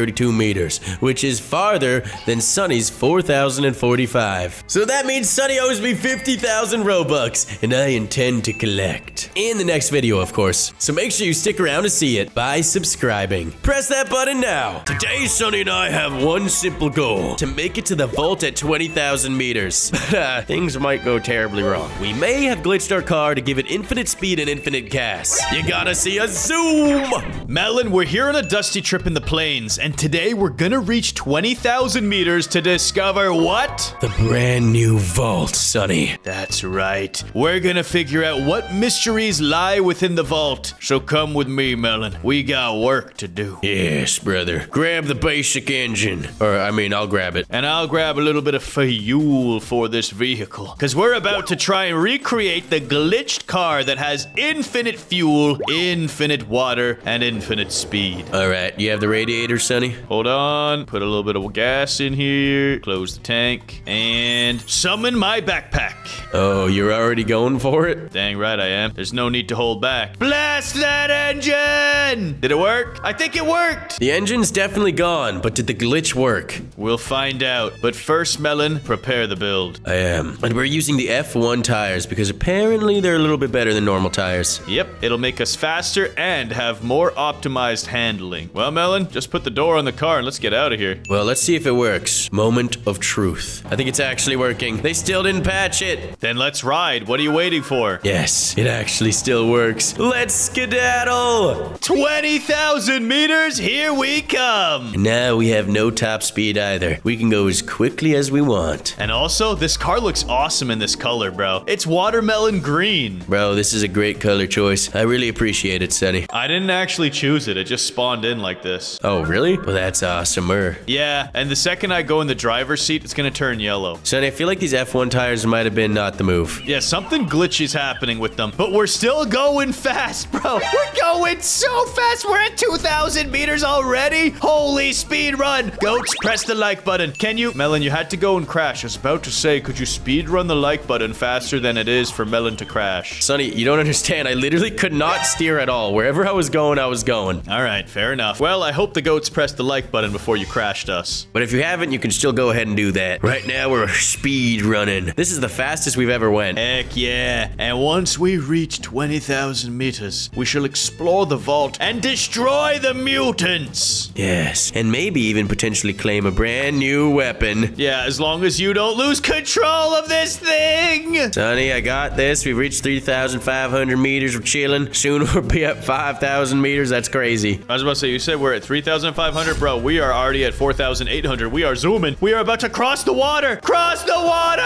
5,232 meters, which is farther than Sunny's 4,045. So that means Sunny owes me 50,000 Robux, and I intend to collect. In the next video, of course. So make sure you stick around to see it by subscribing. Press that button now. Today, Sunny and I have one simple goal. To make it to the vault at 20,000 meters. Uh, things might go terribly wrong. We may have glitched our car to give it infinite speed and infinite gas. You gotta see a zoom! Melon, we're here on a dusty trip in the plains, and today we're gonna reach 20,000 meters to discover what? The brand new vault, Sunny. That's right. We're gonna figure out what mysteries lie within the vault. So come with me, Melon. We got work to do. Yes, brother. Grab the basic engine. Or, I mean, I'll grab it. And I'll grab a little bit of fuel for this vehicle. Because we're about to try and recreate the glitched car that has infinite fuel, infinite water, and infinite speed. All right, you have the radiator, Hold on. Put a little bit of gas in here. Close the tank. And summon my backpack. Oh, you're already going for it? Dang right I am. There's no need to hold back. Blast that engine! Did it work? I think it worked. The engine's definitely gone, but did the glitch work? We'll find out. But first, Melon, prepare the build. I am. And we're using the F1 tires because apparently they're a little bit better than normal tires. Yep, it'll make us faster and have more optimized handling. Well, Melon, just put the door on the car and let's get out of here. Well, let's see if it works. Moment of truth. I think it's actually working. They still didn't patch it. Then let's ride. What are you waiting for? Yes, it actually still works. Let's skedaddle! 20,000 meters, here we come! And now we have no top speed either. We can go as quickly as we want. And also, this car looks awesome in this color, bro. It's watermelon green. Bro, this is a great color choice. I really appreciate it, Sunny. I didn't actually choose it. It just spawned in like this. Oh, really? Well, that's uh, awesomer. Yeah, and the second I go in the driver's seat, it's gonna turn yellow. Sunny, I feel like these F1 tires might have been not the move. Yeah, something glitchy's happening with them. But we're still going fast, bro. We're going so fast. We're at 2,000 meters already. Holy speed run. Goats, press the like button. Can you? Melon, you had to go and crash. I was about to say, could you speed run the like button faster than it is for Melon to crash? Sunny, you don't understand. I literally could not steer at all. Wherever I was going, I was going. All right, fair enough. Well, I hope the goats the like button before you crashed us. But if you haven't, you can still go ahead and do that. Right now, we're speed running. This is the fastest we've ever went. Heck yeah. And once we reach 20,000 meters, we shall explore the vault and destroy the mutants. Yes, and maybe even potentially claim a brand new weapon. Yeah, as long as you don't lose control of this thing. Sunny, I got this. We've reached 3,500 meters. We're chilling. Soon we'll be at 5,000 meters. That's crazy. I was about to say, you said we're at 3,500. Bro, we are already at 4,800. We are zooming. We are about to cross the water. Cross the water!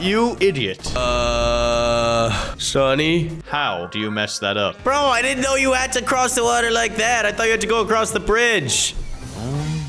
You idiot. Uh, Sunny? How do you mess that up? Bro, I didn't know you had to cross the water like that. I thought you had to go across the bridge.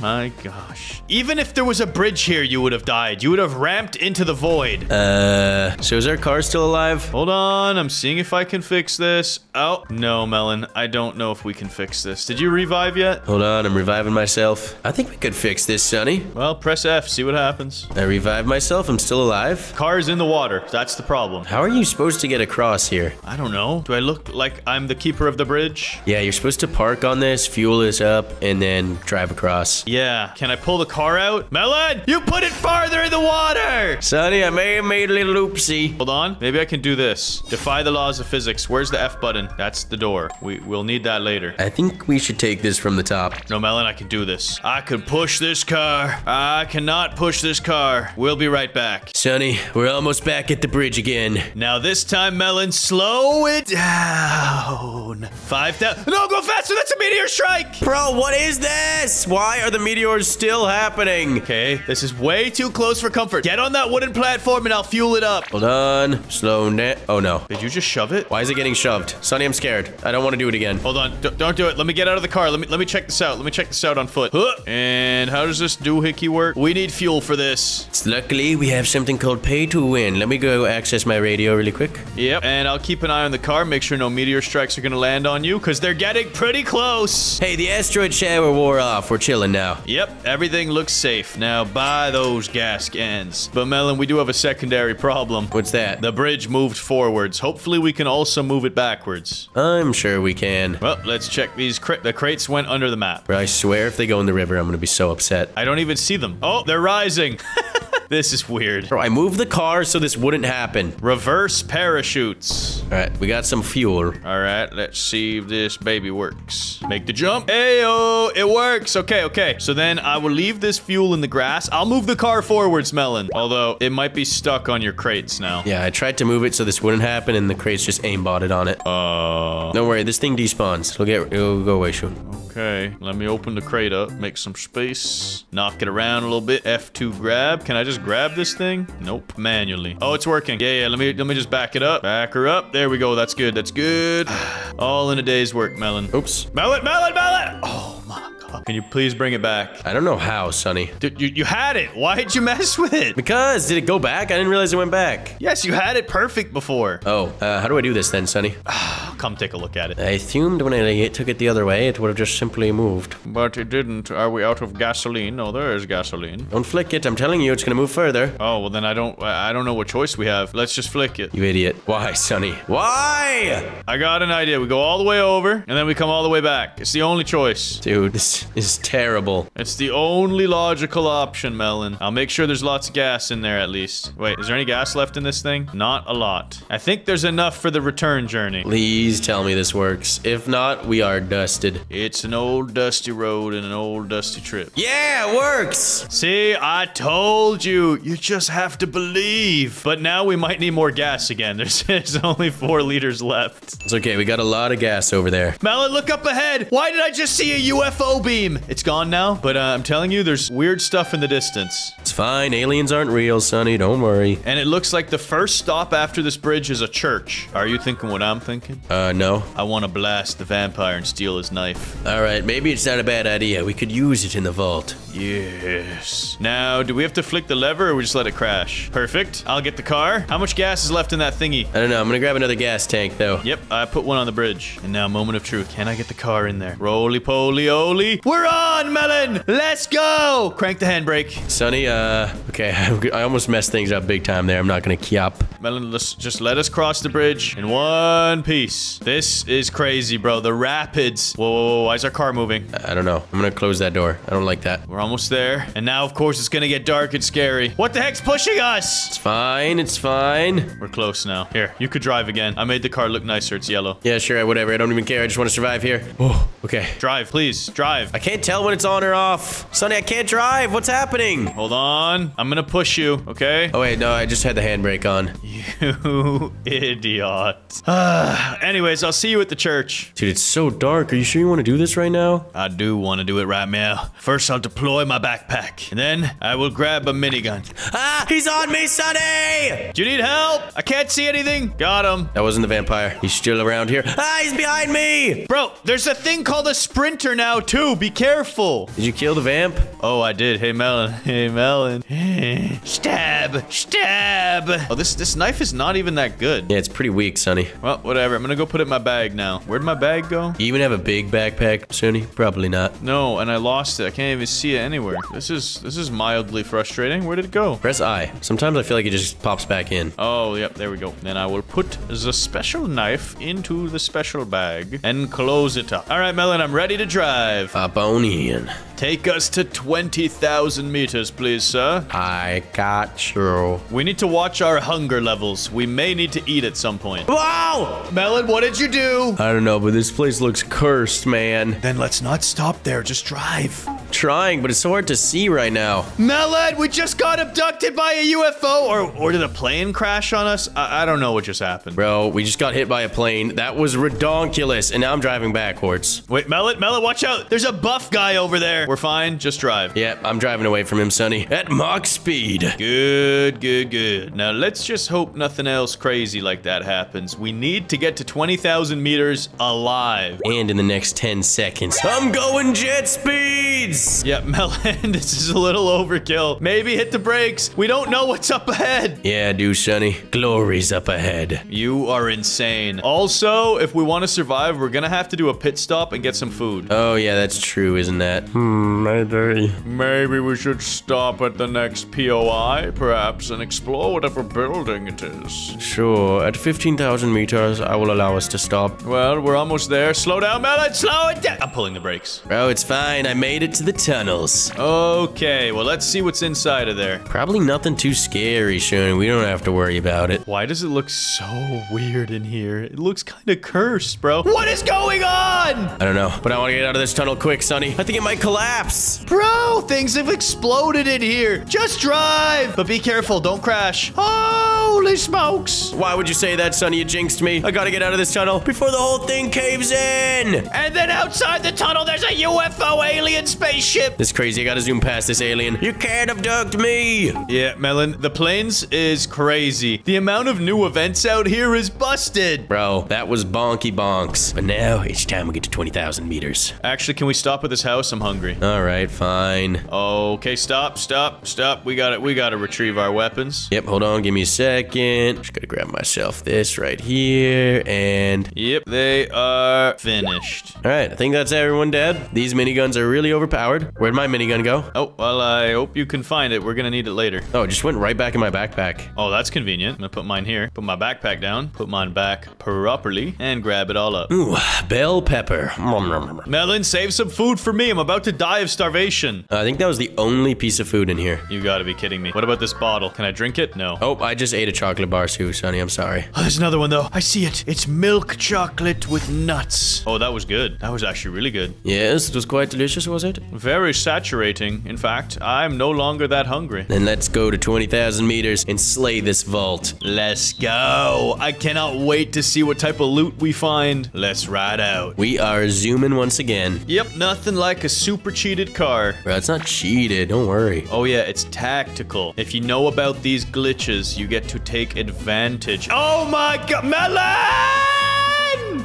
My gosh. Even if there was a bridge here, you would have died. You would have ramped into the void. Uh, so is our car still alive? Hold on, I'm seeing if I can fix this. Oh, no, Melon. I don't know if we can fix this. Did you revive yet? Hold on, I'm reviving myself. I think we could fix this, Sunny. Well, press F, see what happens. I revived myself. I'm still alive. Car's in the water. That's the problem. How are you supposed to get across here? I don't know. Do I look like I'm the keeper of the bridge? Yeah, you're supposed to park on this, fuel this up, and then drive across. Yeah. Can I pull the car out? Melon, you put it farther in the water! Sunny, I may have made a little oopsie. Hold on. Maybe I can do this. Defy the laws of physics. Where's the F button? That's the door. We, we'll need that later. I think we should take this from the top. No, Melon, I can do this. I can push this car. I cannot push this car. We'll be right back. Sunny, we're almost back at the bridge again. Now this time, Melon, slow it down. down. 5,000. No, go faster. That's a meteor strike. Bro, what is this? Why are the meteors still happening? Okay, this is way too close for comfort. Get on that wooden platform and I'll fuel it up. Hold on. Slow net. Oh, no. Did you just shove it? Why is it getting shoved? Sunny, I'm scared. I don't want to do it again. Hold on. D don't do it. Let me get out of the car. Let me let me check this out. Let me check this out on foot. Huh. And how does this doohickey work? We need fuel for this. Luckily, we have something called pay to win. Let me go access my radio really quick. Yep. And I'll keep an eye on the car. Make sure no meteor strikes are going to land on you because they're getting pretty close. Hey, the asteroid shower wore off. We're chilling now. Yep. Everything looks safe. Now buy those gas cans. But Melon, we do have a secondary problem. What's that? The bridge moved forwards. Hopefully we can also move it backwards. I'm sure we can. Well, let's check these. Cra the crates went under the map. Bro, I swear if they go in the river, I'm gonna be so upset. I don't even see them. Oh, they're rising. this is weird. Bro, I moved the car so this wouldn't happen. Reverse parachutes. All right, we got some fuel. All right, let's see if this baby works. Make the jump. Heyo, it works. Okay, okay. So then I will leave this fuel in the grass. I'll move the car forwards, Melon. Although it might be stuck on your crates now. Yeah, I tried to move it so this wouldn't happen, and the crates just aimbotted on it. Uh, Don't worry, this thing despawns. It'll get, it'll go away soon. okay. Let me open the crate up, make some space, knock it around a little bit. F2 grab. Can I just grab this thing? Nope. Manually. Oh, it's working. Yeah, yeah. Let me let me just back it up. Back her up. There we go. That's good. That's good. All in a day's work, Melon. Oops. Melon, Melon, Melon! Oh. Can you please bring it back? I don't know how, Sunny. Dude, you, you had it. Why'd you mess with it? Because, did it go back? I didn't realize it went back. Yes, you had it perfect before. Oh, uh, how do I do this then, Sunny? Come take a look at it. I assumed when I took it the other way, it would have just simply moved. But it didn't. Are we out of gasoline? No, there is gasoline. Don't flick it. I'm telling you, it's gonna move further. Oh, well then I don't I don't know what choice we have. Let's just flick it. You idiot. Why, Sunny? Why? I got an idea. We go all the way over and then we come all the way back. It's the only choice. Dude, this is terrible. It's the only logical option, Melon. I'll make sure there's lots of gas in there at least. Wait, is there any gas left in this thing? Not a lot. I think there's enough for the return journey. Please tell me this works. If not, we are dusted. It's an old dusty road and an old dusty trip. Yeah, it works! See, I told you. You just have to believe. But now we might need more gas again. There's, there's only four liters left. It's okay, we got a lot of gas over there. Melon, look up ahead. Why did I just see a UFO beam? It's gone now, but uh, I'm telling you, there's weird stuff in the distance. It's fine, aliens aren't real, Sunny, don't worry. And it looks like the first stop after this bridge is a church. Are you thinking what I'm thinking? Uh, no. I want to blast the vampire and steal his knife. Alright, maybe it's not a bad idea. We could use it in the vault. Yes. Now, do we have to flick the lever or we just let it crash? Perfect. I'll get the car. How much gas is left in that thingy? I don't know, I'm gonna grab another gas tank, though. Yep, I put one on the bridge. And now, moment of truth. Can I get the car in there? Roly poly oly. We're on, Melon! Let's go! Crank the handbrake. Sunny, uh, okay, I almost messed things up big time there. I'm not gonna key up. Melon, let's just let us cross the bridge in one piece. This is crazy, bro. The rapids. Whoa, whoa, whoa. Why is our car moving? I don't know. I'm gonna close that door. I don't like that. We're almost there. And now, of course, it's gonna get dark and scary. What the heck's pushing us? It's fine, it's fine. We're close now. Here, you could drive again. I made the car look nicer. It's yellow. Yeah, sure, whatever. I don't even care. I just want to survive here. Oh, okay. Drive, please. Drive. I can't tell when it's on or off. Sunny, I can't drive. What's happening? Hold on. I'm gonna push you, okay? Oh, wait, no, I just had the handbrake on. You idiot. Anyways, I'll see you at the church. Dude, it's so dark. Are you sure you want to do this right now? I do want to do it right now. First, I'll deploy my backpack, and then I will grab a minigun. Ah, he's on me, Sunny! Do you need help? I can't see anything. Got him. That wasn't the vampire. He's still around here. Ah, he's behind me! Bro, there's a thing called a sprinter now, too. Be careful. Did you kill the vamp? Oh, I did. Hey, Melon. Hey, Melon. stab. Stab. Oh, this, this knife is not even that good. Yeah, it's pretty weak, Sunny. Well, whatever. I'm gonna go put it in my bag now. Where'd my bag go? You even have a big backpack, Sunny? Probably not. No, and I lost it. I can't even see it anywhere. This is this is mildly frustrating. Where did it go? Press I. Sometimes I feel like it just pops back in. Oh, yep, there we go. Then I will put the special knife into the special bag and close it up. All right, Melon, I'm ready to drive. Hop on in. Take us to 20,000 meters, please, sir. I got you. We need to watch our hunger levels. We may need to eat at some point. Wow! Melon, what did you do? I don't know, but this place looks cursed, man. Then let's not stop there. Just drive. trying, but it's so hard to see right now. Melon, we just got abducted by a UFO, or or did a plane crash on us? I, I don't know what just happened. Bro, we just got hit by a plane. That was redonkulous, and now I'm driving backwards. Wait, Melon, Melon, watch out! There's a buff guy over there. We're fine. Just drive. Yep, I'm driving away from him, Sunny, at Mach speed. Good, good, good. Now let's just hope nothing else crazy like that happens. We need to get to 20,000 meters alive. And in the next 10 seconds, I'm going jet speeds! Yeah, Melon, this is a little overkill. Maybe hit the brakes. We don't know what's up ahead. Yeah, do, Sunny. Glory's up ahead. You are insane. Also, if we want to survive, we're gonna have to do a pit stop and get some food. Oh, yeah, that's true, isn't that? Hmm, maybe. Maybe we should stop at the next POI, perhaps, and explore whatever building it is. Sure, at 15,000 meters, I will allow us to stop. Well, we're almost there. Slow down, Melon. Slow it down. I'm pulling the brakes. Bro, it's fine. I made it to the tunnels. Okay, well, let's see what's inside of there. Probably nothing too scary, Sean. We don't have to worry about it. Why does it look so weird in here? It looks kind of cursed, bro. What is going on? I don't know, but I want to get out of this tunnel quick, Sunny. I think it might collapse. Bro, things have exploded in here. Just drive. But be careful. Don't crash. Holy smokes. Why would you say that, Sunny? You jinxed me. I gotta get out of this tunnel before the whole thing caves in. And then outside the tunnel, there's a UFO alien spaceship. This is crazy. I gotta zoom past this alien. You can't abduct me. Yeah, Melon, the plains is crazy. The amount of new events out here is busted. Bro, that was bonky bonks. But now it's time we get to 20,000 meters. Actually, can we stop at this house? I'm hungry. All right, fine. Okay, stop, stop, stop. We got it. We got to retrieve our weapons. Yep, hold on. Give me a second. Just gotta grab myself this right here. And Yep, they are finished. all right, I think that's everyone dead. These miniguns are really overpowered. Where'd my minigun go? Oh, well, I hope you can find it. We're gonna need it later. Oh, it just went right back in my backpack. Oh, that's convenient. I'm gonna put mine here. Put my backpack down. Put mine back properly. And grab it all up. Ooh, bell pepper. Melon, save some food for me. I'm about to die of starvation. I think that was the only piece of food in here. You gotta be kidding me. What about this bottle? Can I drink it? No. Oh, I just ate a chocolate bar too, Sunny. I'm sorry. Oh, there's another one though. I see it. It's milk chocolate with nuts. Oh, that was good. That was actually really good. Yes, it was quite delicious, was it? Very saturating. In fact, I'm no longer that hungry. Then let's go to 20,000 meters and slay this vault. Let's go. I cannot wait to see what type of loot we find. Let's ride out. We are zooming once again. Yep, nothing like a super cheated car. Bro, it's not cheated. Don't worry. Oh yeah, it's tactical. If you know about these glitches, you get to take advantage. Oh my god, Melon!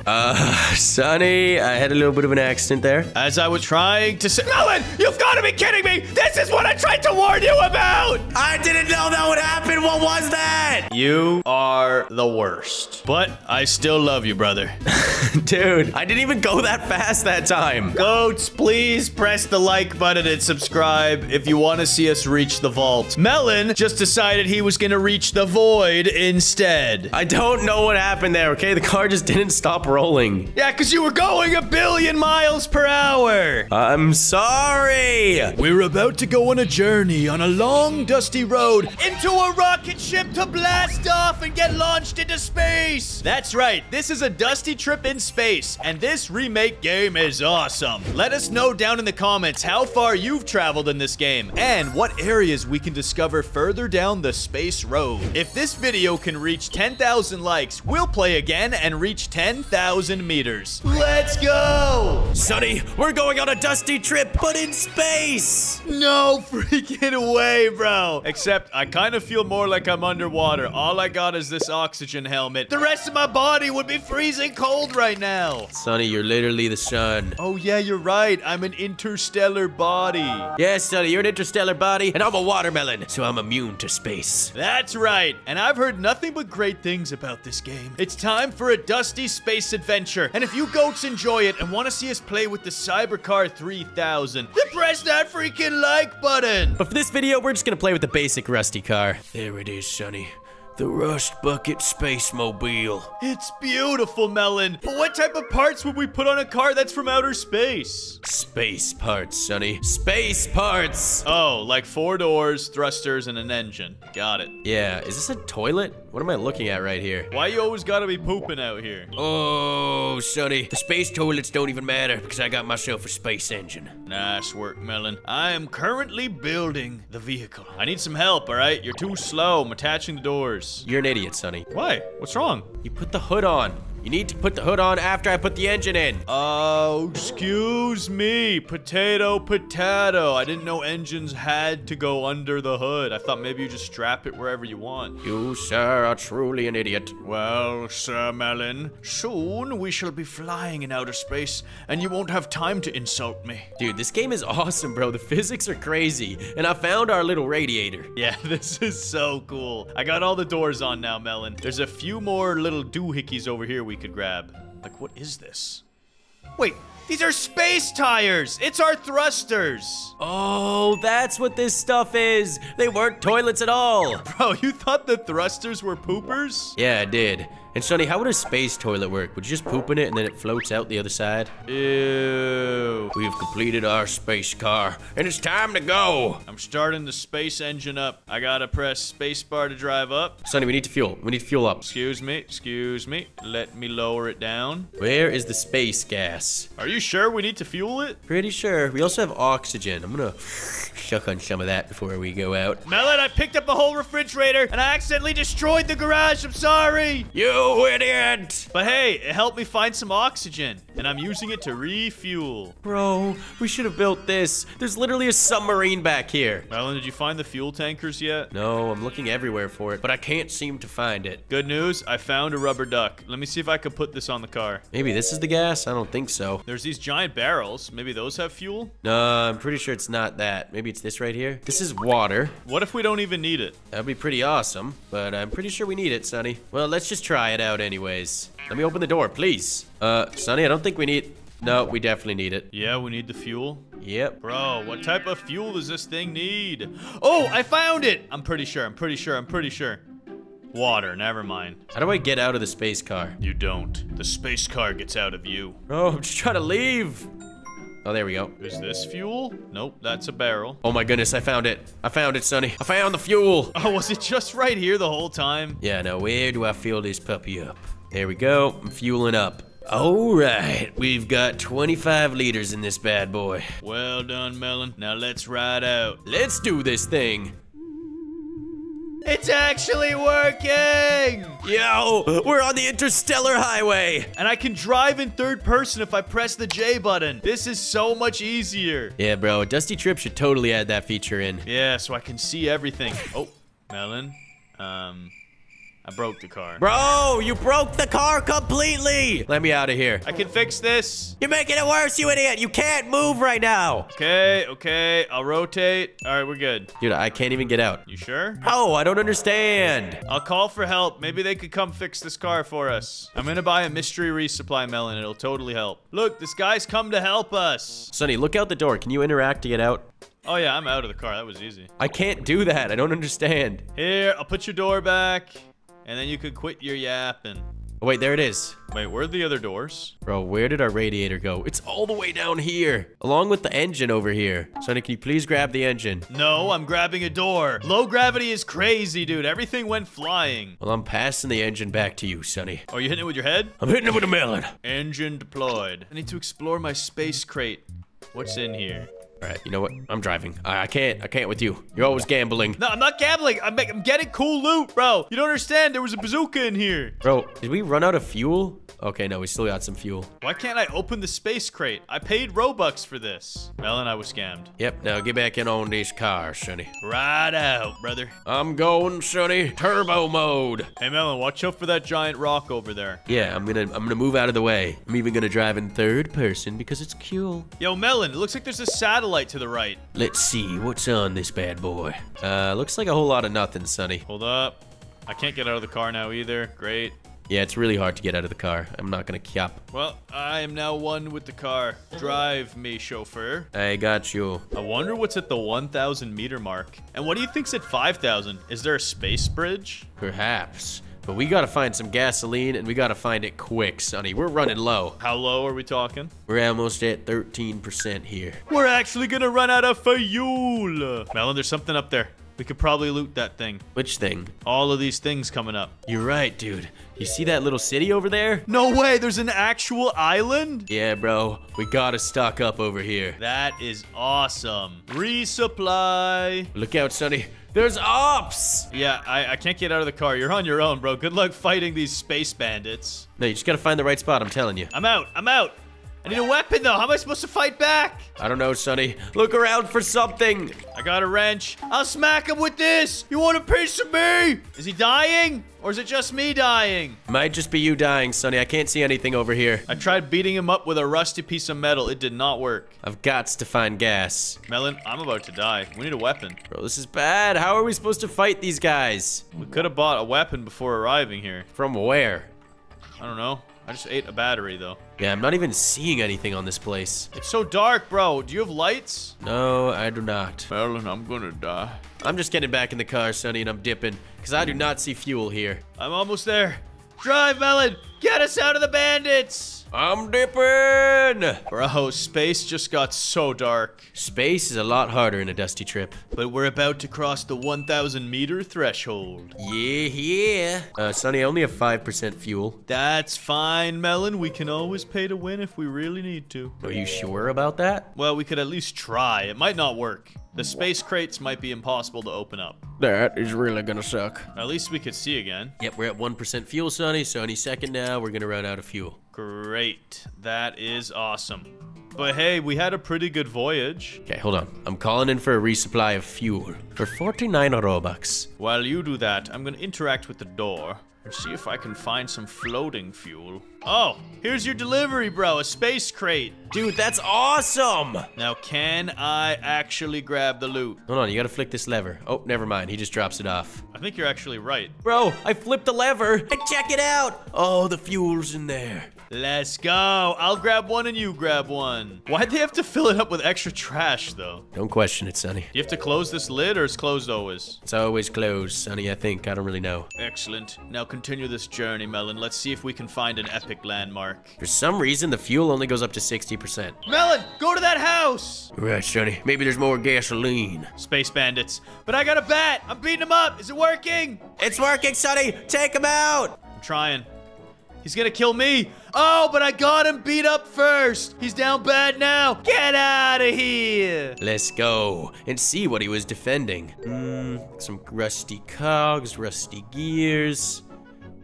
Uh, Sunny, I had a little bit of an accident there. As I was trying to say, Melon, you've got to be kidding me! This is what I tried to warn you about! I didn't know that would happen. What was that? You are the worst. But I still love you, brother. Dude, I didn't even go that fast that time. Goats, please press the like button and subscribe if you want to see us reach the vault. Melon just decided he was gonna reach the void instead. I don't know what happened there, okay? The car just didn't stop rolling. Yeah, because you were going a billion miles per hour. I'm sorry. We're about to go on a journey on a long, dusty road into a rocket ship to blast off and get launched into space. That's right, this is a dusty trip in space, and this remake game is awesome. Let us know down in the comments how far you've traveled in this game and what areas we can discover further down the space road. If this video can reach 10,000 likes, we'll play again and reach 10,000 meters. Let's go! Sunny, we're going on a dusty trip, but in space. No freaking way, bro. Except I kind of feel more like I'm underwater. All I got is this oxygen helmet. The rest of my body would be freezing cold right now. Sunny, you're literally the sun. Oh, yeah, you're right. I'm an interstellar body. Yes, Sunny, you're an interstellar body, and I'm a watermelon, so I'm immune to space. That's right. And I've heard nothing but great things about this game. It's time for a dusty space adventure. And if you goats enjoy it and want to see us play with the Cybercar 3000, then press that freaking like button. But for this video, we're just gonna play with the basic rusty car. There it is, Sunny. The Rust Bucket Space Mobile. It's beautiful, Melon. But what type of parts would we put on a car that's from outer space? Space parts, Sunny. Space parts! Oh, like four doors, thrusters, and an engine. Got it. Yeah, is this a toilet? What am I looking at right here? Why you always gotta be pooping out here? Oh, Sunny. The space toilets don't even matter because I got myself a space engine. Nice work, Melon. I am currently building the vehicle. I need some help, alright? You're too slow. I'm attaching the doors. You're an idiot, Sunny. Why? What's wrong? You put the hood on. You need to put the hood on after I put the engine in. Oh, excuse me. Potato, potato. I didn't know engines had to go under the hood. I thought maybe you just strap it wherever you want. You, sir, are truly an idiot. Well, Sir Melon, soon we shall be flying in outer space, and you won't have time to insult me. Dude, this game is awesome, bro. The physics are crazy. And I found our little radiator. Yeah, this is so cool. I got all the doors on now, Melon. There's a few more little doohickeys over here we could grab. Like, what is this? Wait, these are space tires! It's our thrusters! Oh, that's what this stuff is. They weren't toilets at all. Bro, you thought the thrusters were poopers? Yeah, I did. And Sunny, how would a space toilet work? Would you just poop in it and then it floats out the other side? Ew. We've completed our space car, and it's time to go. I'm starting the space engine up. I gotta press spacebar to drive up. Sunny, we need to fuel. We need to fuel up. Excuse me, excuse me. Let me lower it down. Where is the space gas? Are you sure we need to fuel it? Pretty sure. We also have oxygen. I'm gonna suck on some of that before we go out. Melon, I picked up a whole refrigerator and I accidentally destroyed the garage. I'm sorry. You idiot! But hey, it helped me find some oxygen, and I'm using it to refuel. Bro, we should have built this. There's literally a submarine back here. Melon, did you find the fuel tankers yet? No, I'm looking everywhere for it, but I can't seem to find it. Good news, I found a rubber duck. Let me see if I could put this on the car. Maybe this is the gas? I don't think so. There's these giant barrels. Maybe those have fuel? No, I'm pretty sure it's not that. Maybe it's this right here. This is water. What if we don't even need it? That'd be pretty awesome, but I'm pretty sure we need it, Sunny. Well, let's just try it out anyways. Let me open the door, please. Uh, Sunny, I don't think we need... No, we definitely need it. Yeah, we need the fuel. Yep. Bro, what type of fuel does this thing need? Oh, I found it! I'm pretty sure, I'm pretty sure, I'm pretty sure. Water, never mind. How do I get out of the space car? You don't. The space car gets out of you. Oh, I'm just trying to leave. Oh, there we go. Is this fuel? Nope, that's a barrel. Oh my goodness, I found it. I found it, Sunny. I found the fuel. Oh, was it just right here the whole time? Yeah, now where do I fill this puppy up? There we go. I'm fueling up. All right, we've got 25 liters in this bad boy. Well done, Melon. Now let's ride out. Let's do this thing. It's actually working! Yo, we're on the interstellar highway. And I can drive in third person if I press the J button. This is so much easier. Yeah, bro, Dusty Trip should totally add that feature in. Yeah, so I can see everything. Oh, Melon. Um, I broke the car. Bro, you broke the car completely. Let me out of here. I can fix this. You're making it worse, you idiot. You can't move right now. Okay, okay. I'll rotate. All right, we're good. Dude, I can't even get out. You sure? Oh, I don't understand. I'll call for help. Maybe they could come fix this car for us. I'm gonna buy a mystery resupply melon. It'll totally help. Look, this guy's come to help us. Sunny, look out the door. Can you interact to get out? Oh yeah, I'm out of the car. That was easy. I can't do that. I don't understand. Here, I'll put your door back. And then you could quit your yapping. Oh, wait, there it is. Wait, where are the other doors? Bro, where did our radiator go? It's all the way down here, along with the engine over here. Sunny, can you please grab the engine? No, I'm grabbing a door. Low gravity is crazy, dude. Everything went flying. Well, I'm passing the engine back to you, Sunny. Oh, are you hitting it with your head? I'm hitting it with a melon. Engine deployed. I need to explore my space crate. What's in here? All right, you know what? I'm driving. I, I can't. I can't with you. You're always gambling. No, I'm not gambling. I'm, I'm getting cool loot, bro. You don't understand. There was a bazooka in here. Bro, did we run out of fuel? Okay, no, we still got some fuel. Why can't I open the space crate? I paid Robux for this. Melon, I was scammed. Yep, now get back in on this car, Sunny. Ride out, brother. I'm going, Sunny. Turbo mode. Hey, Melon, watch out for that giant rock over there. Yeah, I'm gonna I'm gonna move out of the way. I'm even gonna drive in third person because it's cool. Yo, Melon, it looks like there's a satellite to the right. Let's see what's on this bad boy. Uh, looks like a whole lot of nothing, Sunny. Hold up. I can't get out of the car now either. Great. Yeah, it's really hard to get out of the car. I'm not gonna cap. Well, I am now one with the car. Drive me, chauffeur. I got you. I wonder what's at the 1,000 meter mark. And what do you think's at 5,000? Is there a space bridge? Perhaps. But we gotta find some gasoline and we gotta find it quick, Sunny. We're running low. How low are we talking? We're almost at 13% here. We're actually gonna run out of fuel. Melon, there's something up there. We could probably loot that thing. Which thing? All of these things coming up. You're right, dude. You see that little city over there? No way, there's an actual island? Yeah, bro. We gotta stock up over here. That is awesome. Resupply. Look out, Sunny. There's ops! Yeah, I, I can't get out of the car. You're on your own, bro. Good luck fighting these space bandits. No, you just gotta find the right spot, I'm telling you. I'm out. I'm out. I need a weapon, though. How am I supposed to fight back? I don't know, Sunny. Look around for something. I got a wrench. I'll smack him with this. You want a piece of me? Is he dying? Or is it just me dying? Might just be you dying, Sunny. I can't see anything over here. I tried beating him up with a rusty piece of metal. It did not work. I've got to find gas. Melon, I'm about to die. We need a weapon. Bro, this is bad. How are we supposed to fight these guys? We could have bought a weapon before arriving here. From where? I don't know. I just ate a battery, though. Yeah, I'm not even seeing anything on this place. It's so dark, bro. Do you have lights? No, I do not. Melon, I'm gonna die. I'm just getting back in the car, Sunny, and I'm dipping, because I do not see fuel here. I'm almost there. Drive, Melon! Get us out of the bandits! I'm dipping! Bro, space just got so dark. Space is a lot harder in a dusty trip. But we're about to cross the 1,000 meter threshold. Yeah, yeah. Uh, Sunny, I only have 5% fuel. That's fine, Melon. We can always pay to win if we really need to. Are you sure about that? Well, we could at least try. It might not work. The space crates might be impossible to open up. That is really gonna suck. At least we could see again. Yep, we're at 1% fuel, Sunny, so any second now, we're gonna run out of fuel. Great. That is awesome. But hey, we had a pretty good voyage. Okay, hold on. I'm calling in for a resupply of fuel for 49 Robux. While you do that, I'm gonna interact with the door and see if I can find some floating fuel. Oh, here's your delivery, bro. A space crate. Dude, that's awesome! Now, can I actually grab the loot? Hold on, you gotta flick this lever. Oh, never mind. He just drops it off. I think you're actually right. Bro, I flipped the lever and check it out! Oh, the fuel's in there. Let's go. I'll grab one and you grab one. Why'd they have to fill it up with extra trash, though? Don't question it, Sunny. You have to close this lid or it's closed always? It's always closed, Sunny, I think. I don't really know. Excellent. Now continue this journey, Melon. Let's see if we can find an epic landmark. For some reason, the fuel only goes up to 60%. Melon, go to that house! Right, Sunny. Maybe there's more gasoline. Space bandits. But I got a bat! I'm beating them up! Is it working? It's working, Sunny! Take him out! I'm trying. He's gonna kill me. Oh, but I got him beat up first. He's down bad now. Get out of here. Let's go and see what he was defending. Hmm, some rusty cogs, rusty gears,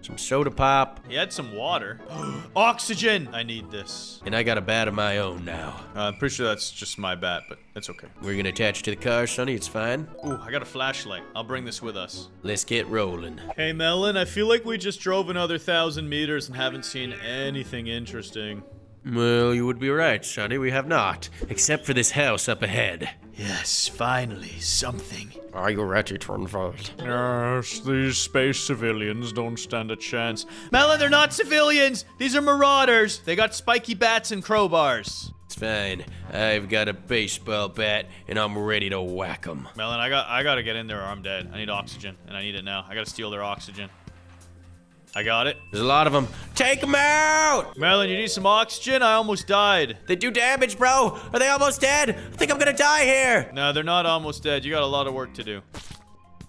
some soda pop, He had some water. Oxygen. I need this. and I got a bat of my own now. Uh, I'm pretty sure that's just my bat, but that's okay. We're gonna attach it to the car, Sunny. It's fine. Ooh, I got a flashlight. I'll bring this with us. Let's get rolling. Hey, Melon, I feel like we just drove another thousand meters and haven't seen anything interesting. Well, you would be right, Sunny. We have not, except for this house up ahead. Yes, finally, something. Are you ready to unfold? Yes, these space civilians don't stand a chance. Melon, they're not civilians! These are marauders! They got spiky bats and crowbars. It's fine. I've got a baseball bat, and I'm ready to whack them. Melon, I got I gotta get in there or I'm dead. I need oxygen, and I need it now. I gotta steal their oxygen. I got it. There's a lot of them. Take them out! Melon, you need some oxygen? I almost died. They do damage, bro. Are they almost dead? I think I'm gonna die here. No, they're not almost dead. You got a lot of work to do.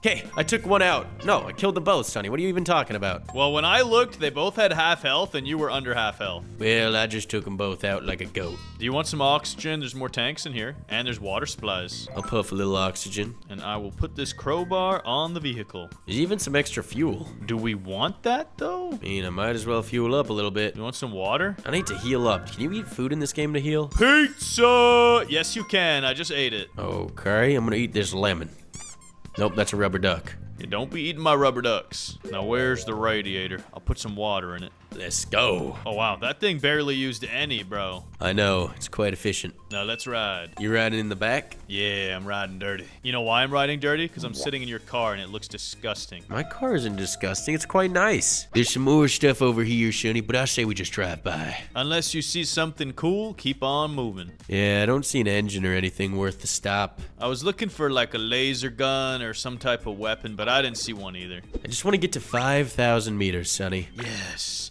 Okay, I took one out. No, I killed them both, Sunny. What are you even talking about? Well, when I looked, they both had half health, and you were under half health. Well, I just took them both out like a goat. Do you want some oxygen? There's more tanks in here, and there's water supplies. I'll puff a little oxygen. And I will put this crowbar on the vehicle. There's even some extra fuel. Do we want that, though? I mean, I might as well fuel up a little bit. You want some water? I need to heal up. Can you eat food in this game to heal? Pizza! Yes, you can. I just ate it. Okay, I'm gonna eat this lemon. Nope, that's a rubber duck. You don't be eating my rubber ducks. Now, where's the radiator? I'll put some water in it. Let's go. Oh, wow. That thing barely used any, bro. I know, it's quite efficient. Now, let's ride. You riding in the back? Yeah, I'm riding dirty. You know why I'm riding dirty? Because I'm sitting in your car and it looks disgusting. My car isn't disgusting, it's quite nice. There's some more stuff over here, Sunny, but I say we just drive by. Unless you see something cool, keep on moving. Yeah, I don't see an engine or anything worth the stop. I was looking for like a laser gun or some type of weapon, but I didn't see one either. I just want to get to 5,000 meters, Sunny. Yes.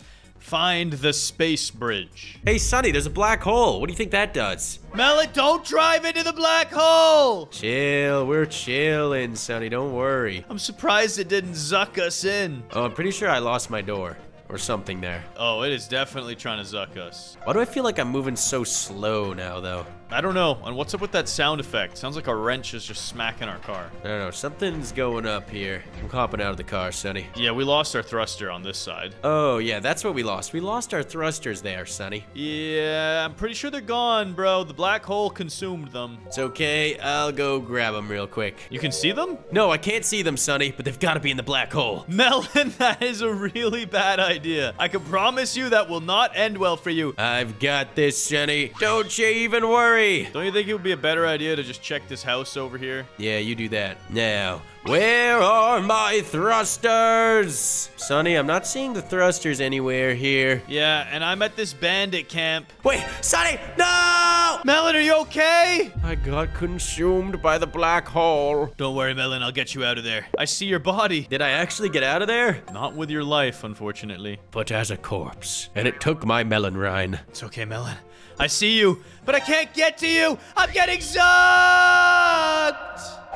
Find the space bridge. Hey, Sunny, there's a black hole. What do you think that does? Melon, don't drive into the black hole! Chill, we're chilling, Sunny. Don't worry. I'm surprised it didn't zuck us in. Oh, I'm pretty sure I lost my door or something there. Oh, it is definitely trying to zuck us. Why do I feel like I'm moving so slow now, though? I don't know. And what's up with that sound effect? Sounds like a wrench is just smacking our car. I don't know. Something's going up here. I'm hopping out of the car, Sunny. Yeah, we lost our thruster on this side. Oh, yeah, that's what we lost. We lost our thrusters there, Sunny. Yeah, I'm pretty sure they're gone, bro. The black hole consumed them. It's okay. I'll go grab them real quick. You can see them? No, I can't see them, Sunny, but they've got to be in the black hole. Melon, that is a really bad idea. I can promise you that will not end well for you. I've got this, Sunny. Don't you even worry. Don't you think it would be a better idea to just check this house over here? Yeah, you do that. Now, where are my thrusters? Sunny, I'm not seeing the thrusters anywhere here. Yeah, and I'm at this bandit camp. Wait, Sunny, no! Melon, are you okay? I got consumed by the black hole. Don't worry, Melon, I'll get you out of there. I see your body. Did I actually get out of there? Not with your life, unfortunately. But as a corpse. And it took my melon rind. It's okay, Melon. I see you, but I can't get to you. I'm getting sucked.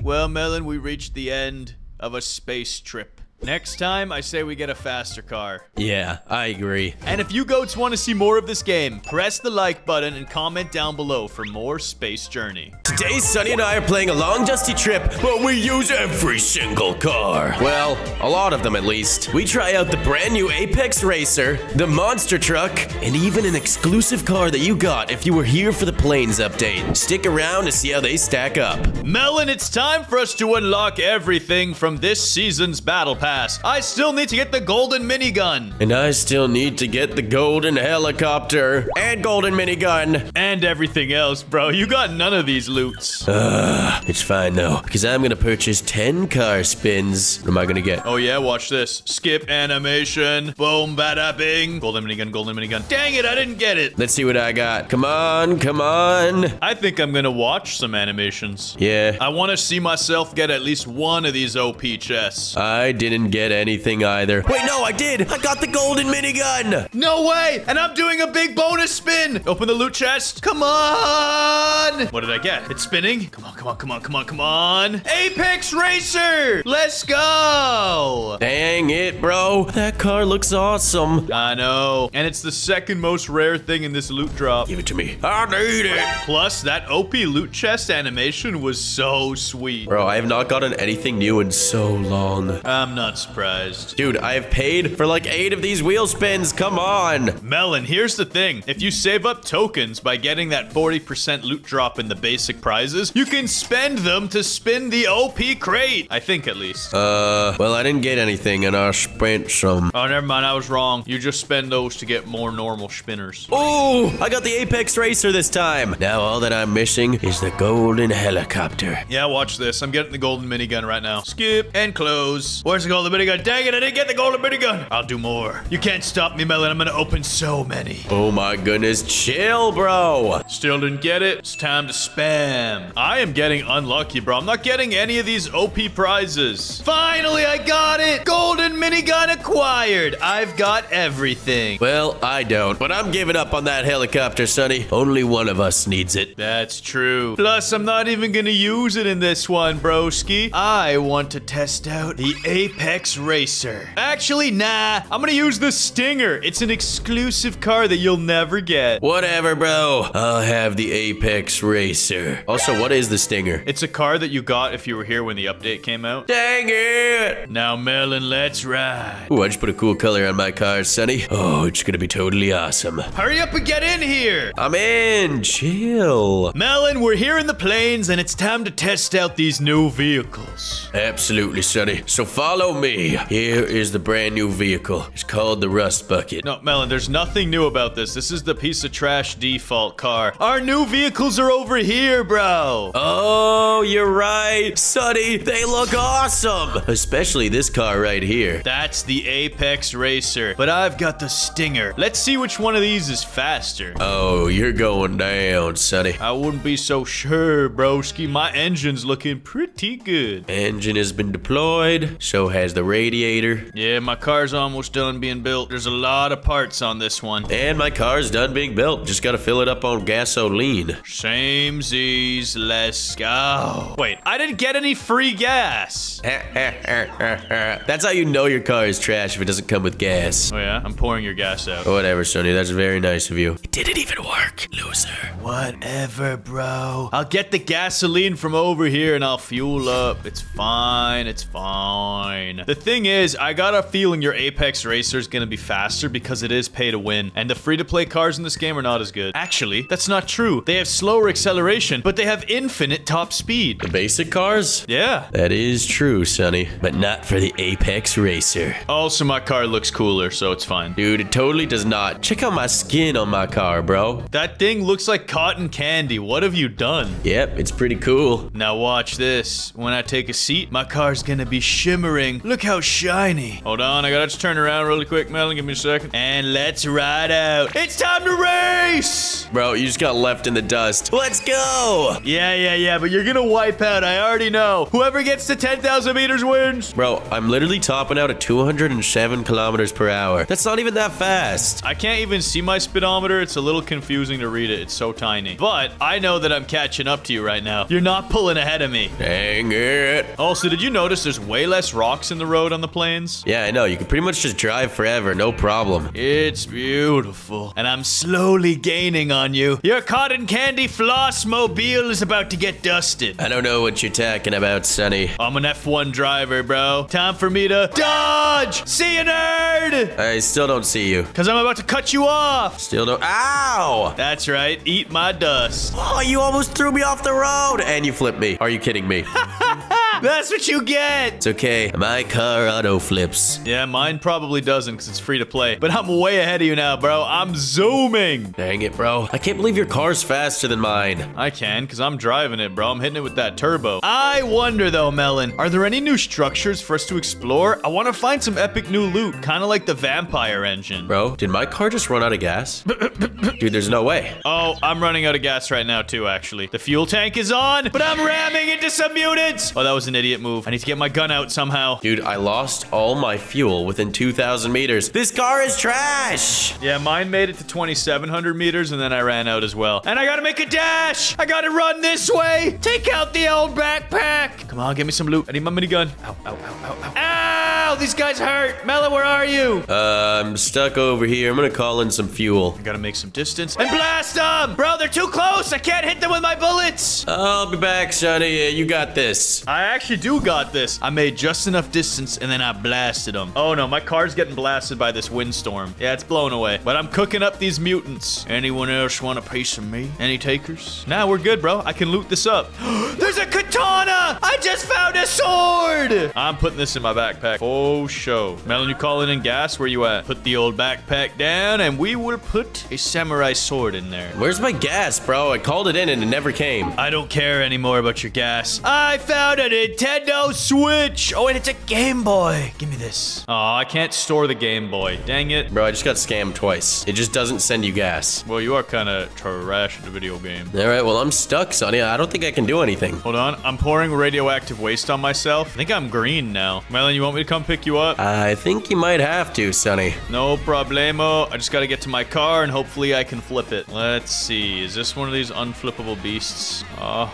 Well, Melon, we reached the end of a space trip. Next time, I say we get a faster car. Yeah, I agree. And if you goats want to see more of this game, press the like button and comment down below for more Space Journey. Today, Sunny and I are playing a long dusty trip, but we use every single car. Well, a lot of them at least. We try out the brand new Apex Racer, the monster truck, and even an exclusive car that you got if you were here for the plains update. Stick around to see how they stack up. Melon, it's time for us to unlock everything from this season's Battle Pass. I still need to get the golden minigun. And I still need to get the golden helicopter and golden minigun. And everything else, bro. You got none of these loots. Uh, it's fine though, because I'm gonna purchase 10 car spins. What am I gonna get? Oh yeah, watch this. Skip animation. Boom, bada bing. Golden minigun, golden minigun. Dang it, I didn't get it. Let's see what I got. Come on, come on. I think I'm gonna watch some animations. Yeah. I want to see myself get at least one of these OP chests. I didn't get anything either. Wait, no, I did. I got the golden minigun. No way! And I'm doing a big bonus spin! Open the loot chest. Come on! What did I get? It's spinning. Come on, come on, come on, come on, come on. Apex Racer! Let's go! Dang it, bro. That car looks awesome. I know. And it's the second most rare thing in this loot drop. Give it to me. I need it. Plus, that OP loot chest animation was so sweet. Bro, I have not gotten anything new in so long. I'm not surprised. Dude, I have paid for like eight of these wheel spins. Come on. Melon, here's the thing. If you save up tokens by getting that 40% loot drop in the basic prizes, you can spend them to spin the OP crate. I think at least. Uh, well, I didn't get anything and I spent some. Oh, never mind. I was wrong. You just spend those to get more normal spinners. Oh, I got the Apex Racer this time. Now all that I'm missing is the golden helicopter. Yeah, watch this. I'm getting the golden minigun right now. Skip and close. Where's the golden minigun? Dang it, I didn't get the golden minigun. I'll do more. You can't stop me, Melon. I'm gonna open so many. Oh my goodness, chill, bro. Still didn't get it. It's time to spam. I am getting unlucky, bro. I'm not getting any of these OP prizes. Finally, I got it. Golden minigun acquired. I've got everything. Well, I don't, but I'm giving up on that helicopter, Sunny. Only one of us needs it. That's true. Plus, I'm not even gonna use it in this one, broski. I want to test out the Apex Racer. Actually, nah. I'm gonna use the Stinger. It's an exclusive car that you'll never get. Whatever, bro. I'll have the Apex Racer. Also, what is the Stinger? It's a car that you got if you were here when the update came out. Dang it! Now, Melon, let's ride. Ooh, I just put a cool color on my car, Sunny. Oh, it's gonna be totally awesome. Hurry up and get in here. I'm in. Chill. Melon, we're here in the plains and it's time to test out these new vehicles. Absolutely, Sunny. So follow me. Here is the brand new vehicle. It's called the Rust Bucket. No, Melon, there's nothing new about this. This is the piece of trash default car. Our new vehicles are over here, bro. Oh, you're right. Sunny, they look awesome. Especially this car right here. That's the Apex Racer, but I've got the Stinger. Let's see which one of these is faster. Oh, you're going down, Sunny. I wouldn't be so sure, broski. My engine's looking pretty good. Engine has been deployed. So has the radiator. Yeah, my car's almost done being built. There's a lot of parts on this one. And my car's done being built. Just gotta fill it up on gasoline. Same Z's, let's go. Wait, I didn't get any free gas. That's how you know your car is trash if it doesn't come with gas. Oh yeah, I'm pouring your gas out. Whatever, Sunny. That's very nice of you. It didn't even work, loser. Whatever, bro. I'll get the gasoline from over here and I'll fuel up. It's fine. It's fine. The thing is, I got a feeling your Apex Racer is gonna be faster because it is pay to win. And the free-to-play cars in this game are not as good. Actually, that's not true. They have slower acceleration, but they have infinite top speed. The basic cars? Yeah. That is true, Sunny. But not for the Apex Racer. Also, my car looks cooler, so it's fine. Dude, it totally does not. Check out my skin on my car, bro. That thing looks like cotton candy. What have you done? Yep, it's pretty cool. Now watch this. When I take a seat, my car's gonna be shimmering. Look how shiny. Hold on, I gotta just turn around really quick, Melon. Give me a second. And let's ride out. It's time to race! Bro, you just got left in the dust. Let's go! Yeah, yeah, yeah, but you're gonna wipe out. I already know. Whoever gets to 10,000 meters wins. Bro, I'm literally topping out at 207 kilometers per hour. That's not even that fast. I can't even see my speedometer. It's a little confusing to read it. It's so tiny. But I know that I'm catching up to you right now. You're not pulling ahead of me. Dang it. Also, did you notice there's way less rocks in the road on the plains? Yeah, I know. You can pretty much just drive forever, no problem. It's beautiful. And I'm slowly gaining on you. Your cotton candy floss mobile is about to get dusted. I don't know what you're talking about, Sunny. I'm an F1 driver, bro. Time for me to dodge! See you, nerd! I still don't see you. Because I'm about to cut you off. Still don't. Ow! That's right. Eat my dust. Oh, you almost threw me off the road! And you flipped me. Are you kidding me? That's what you get. it's okay. My car auto flips. Yeah, mine probably doesn't because it's free to play. But I'm way ahead of you now, bro. I'm zooming. Dang it, bro. I can't believe your car's faster than mine. I can because I'm driving it, bro. I'm hitting it with that turbo. I wonder though, Melon, are there any new structures for us to explore? I want to find some epic new loot, kind of like the vampire engine. Bro, did my car just run out of gas? Dude, there's no way. Oh, I'm running out of gas right now too, actually. The fuel tank is on, but I'm ramming into some mutants. Oh, that was an idiot move. I need to get my gun out somehow. Dude, I lost all my fuel within 2,000 meters. This car is trash! Yeah, mine made it to 2,700 meters and then I ran out as well. And I gotta make a dash! I gotta run this way! Take out the old backpack! Come on, give me some loot. I need my minigun. Ow, ow, ow, ow, ow. Ow! These guys hurt! Mela, where are you? Uh, I'm stuck over here. I'm gonna call in some fuel. I gotta make some distance and blast them! Bro, they're too close! I can't hit them with my bullets! I'll be back, Sunny. You got this. I actually do got this. I made just enough distance and then I blasted them. Oh no, my car's getting blasted by this windstorm. Yeah, it's blown away. But I'm cooking up these mutants. Anyone else want a piece of me? Any takers? Nah, we're good, bro. I can loot this up. There's a katana! I just found a sword! I'm putting this in my backpack. Oh, show. Melon, you calling in gas? Where you at? Put the old backpack down and we will put a samurai sword in there. Where's my gas, bro? I called it in and it never came. I don't care anymore about your gas. I found a Nintendo Switch. Oh, and it's a Game Boy. Give me this. Oh, I can't store the Game Boy. Dang it. Bro, I just got scammed twice. It just doesn't send you gas. Well, you are kind of trash at the video game. All right, well, I'm stuck, Sunny. I don't think I can do anything. Hold on. I'm pouring radioactive waste on myself. I think I'm green now. Melon, you want me to come pick you up? I think you might have to, Sunny. No problemo. I just got to get to my car and hopefully I can flip it. Let's see. Is this one of these unflippable beasts? Oh,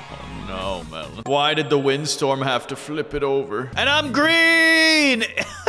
no, Melon. Why did the windstorm have to flip it over? And I'm green!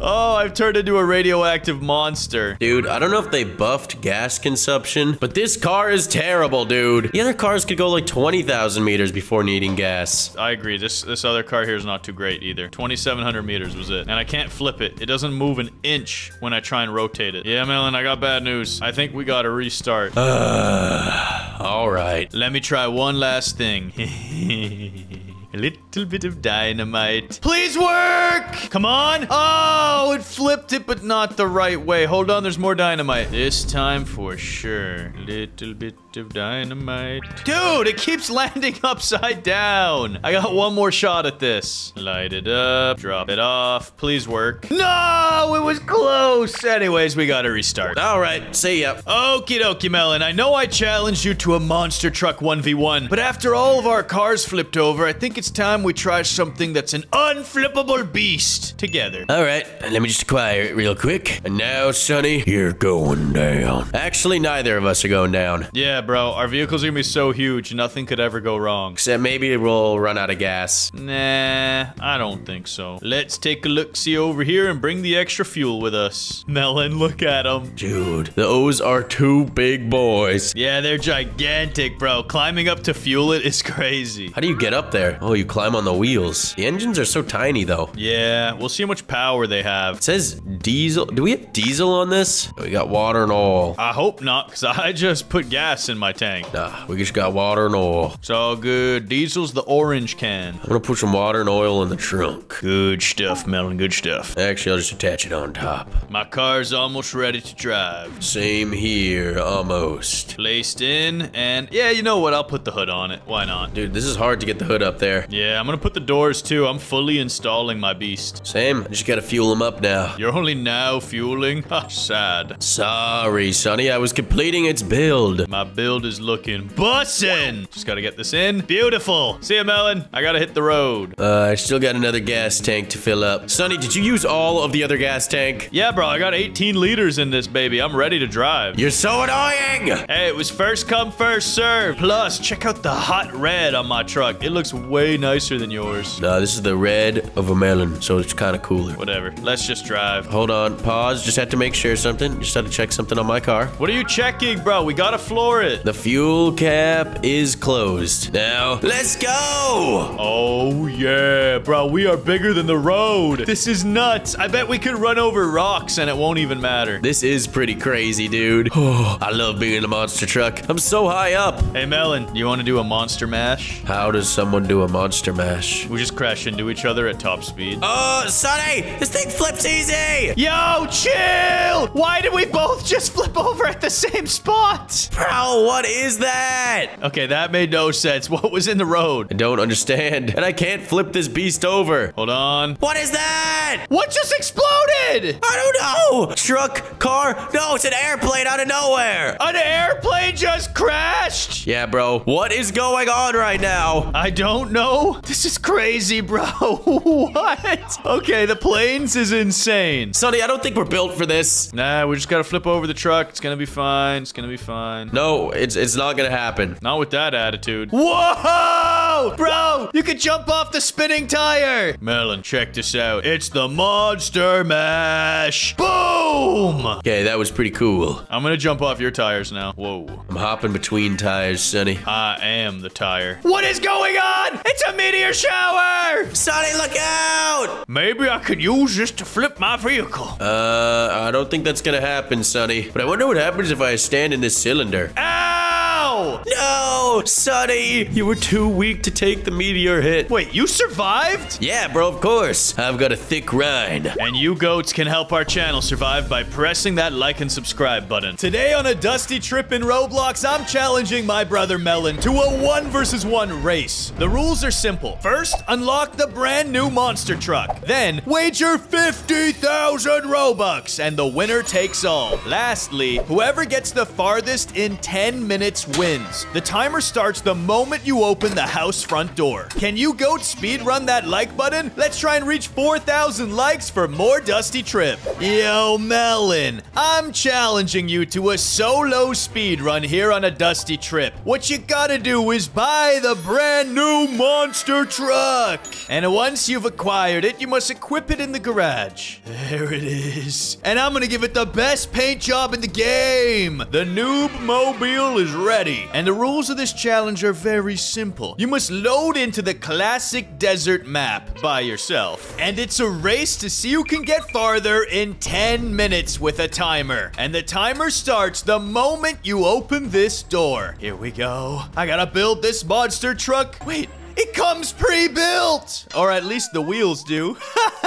oh, I've turned into a radioactive monster. Dude, I don't know if they buffed gas consumption, but this car is terrible, dude. The other cars could go like 20,000 meters before needing gas. I agree. This this other car here is not too great either. 2,700 meters was it. And I can't flip it. It doesn't move an inch when I try and rotate it. Yeah, Melon, I got bad news. I think we got to restart. All right. Let me try one last thing. A little bit of dynamite. Please work! Come on. Oh, it flipped it, but not the right way. Hold on, there's more dynamite. This time for sure. Little bit of dynamite. Dude, it keeps landing upside down. I got one more shot at this. Light it up, drop it off. Please work. No, it was close. Anyways, we gotta restart. All right. See ya. Okie dokie, Melon. I know I challenged you to a monster truck 1v1, but after all of our cars flipped over, I think it's it's time we try something that's an unflippable beast together. All right, let me just acquire it real quick. And now, Sunny, you're going down. Actually, neither of us are going down. Yeah, bro, our vehicles are gonna be so huge, nothing could ever go wrong. Except maybe we'll run out of gas. Nah, I don't think so. Let's take a look-see over here and bring the extra fuel with us. Melon, look at them. Dude, those are two big boys. Yeah, they're gigantic, bro. Climbing up to fuel it is crazy. How do you get up there? Oh, you climb on the wheels. The engines are so tiny, though. Yeah, we'll see how much power they have. It says diesel. Do we have diesel on this? We got water and oil. I hope not, because I just put gas in my tank. Nah, we just got water and oil. It's all good. Diesel's the orange can. I'm gonna put some water and oil in the trunk. Good stuff, Melon. Good stuff. Actually, I'll just attach it on top. My car's almost ready to drive. Same here, almost. Placed in, and yeah, you know what? I'll put the hood on it. Why not? Dude, this is hard to get the hood up there. Yeah, I'm gonna put the doors too. I'm fully installing my beast. Same, I just gotta fuel them up now. You're only now fueling? Ha, sad. Sorry, Sunny, I was completing its build. My build is looking bussin'. Just gotta get this in. Beautiful. See ya, Melon. I gotta hit the road. Uh, I still got another gas tank to fill up. Sunny, did you use all of the other gas tank? Yeah, bro, I got 18 liters in this baby. I'm ready to drive. You're so annoying! Hey, it was first come, first serve. Plus, check out the hot red on my truck. It looks way nicer than yours. Nah, this is the red of a melon, so it's kind of cooler. Whatever. Let's just drive. Hold on, pause. Just had to make sure something. Just had to check something on my car. What are you checking, bro? We got a floor it. The fuel cap is closed. Now, let's go! Oh, yeah, bro. We are bigger than the road. This is nuts. I bet we could run over rocks and it won't even matter. This is pretty crazy, dude. Oh, I love being in a monster truck. I'm so high up. Hey, Melon, you want to do a monster mash? How does someone do a monster mash? We just crash into each other at top speed. Oh, Sunny! This thing flips easy! Yo, chill! Why did we both just flip over at the same spot? Bro, what is that? Okay, that made no sense. What was in the road? I don't understand. And I can't flip this beast over. Hold on. What is that? What just exploded? I don't know. Truck, car. No, it's an airplane out of nowhere. An airplane just crashed? Yeah, bro. What is going on right now? I don't know. This is crazy, bro. what? Okay, the plains is insane. Sunny, I don't think we're built for this. Nah, we just gotta flip over the truck. It's gonna be fine. It's gonna be fine. No, it's it's not gonna happen. Not with that attitude. Whoa! Bro, you could jump off the spinning tire. Melon, check this out. It's the Monster Mash. Boom! Okay, that was pretty cool. I'm gonna jump off your tires now. Whoa. I'm hopping between tires, Sunny. I am the tire. What is going on? It's a meteor shower! Sunny, look out! Maybe I could use this to flip my vehicle. Uh, I don't think that's gonna happen, Sonny. But I wonder what happens if I stand in this cylinder. Ow! No, Sunny! You were too weak to take the meteor hit. Wait, you survived? Yeah, bro, of course. I've got a thick rind. And you goats can help our channel survive by pressing that like and subscribe button. Today on a dusty trip in Roblox, I'm challenging my brother Melon to a one versus one race. The rules are simple. First, unlock the brand new monster truck. Then, wager 50,000 Robux, and the winner takes all. Lastly, whoever gets the farthest in 10 minutes wins. The timer starts the moment you open the house front door. Can you goat speed run that like button? Let's try and reach 4,000 likes for more Dusty Trip. Yo, Melon, I'm challenging you to a solo speed run here on a Dusty Trip. What you gotta do is buy the brand new monster truck. And once you've acquired it, you must equip it in the garage. There it is. And I'm gonna give it the best paint job in the game. The Noob Mobile is ready. And the rules of this challenge are very simple. You must load into the classic desert map by yourself. And it's a race to see who can get farther in 10 minutes with a timer. And the timer starts the moment you open this door. Here we go. I gotta build this monster truck. Wait, it comes pre-built! Or at least the wheels do.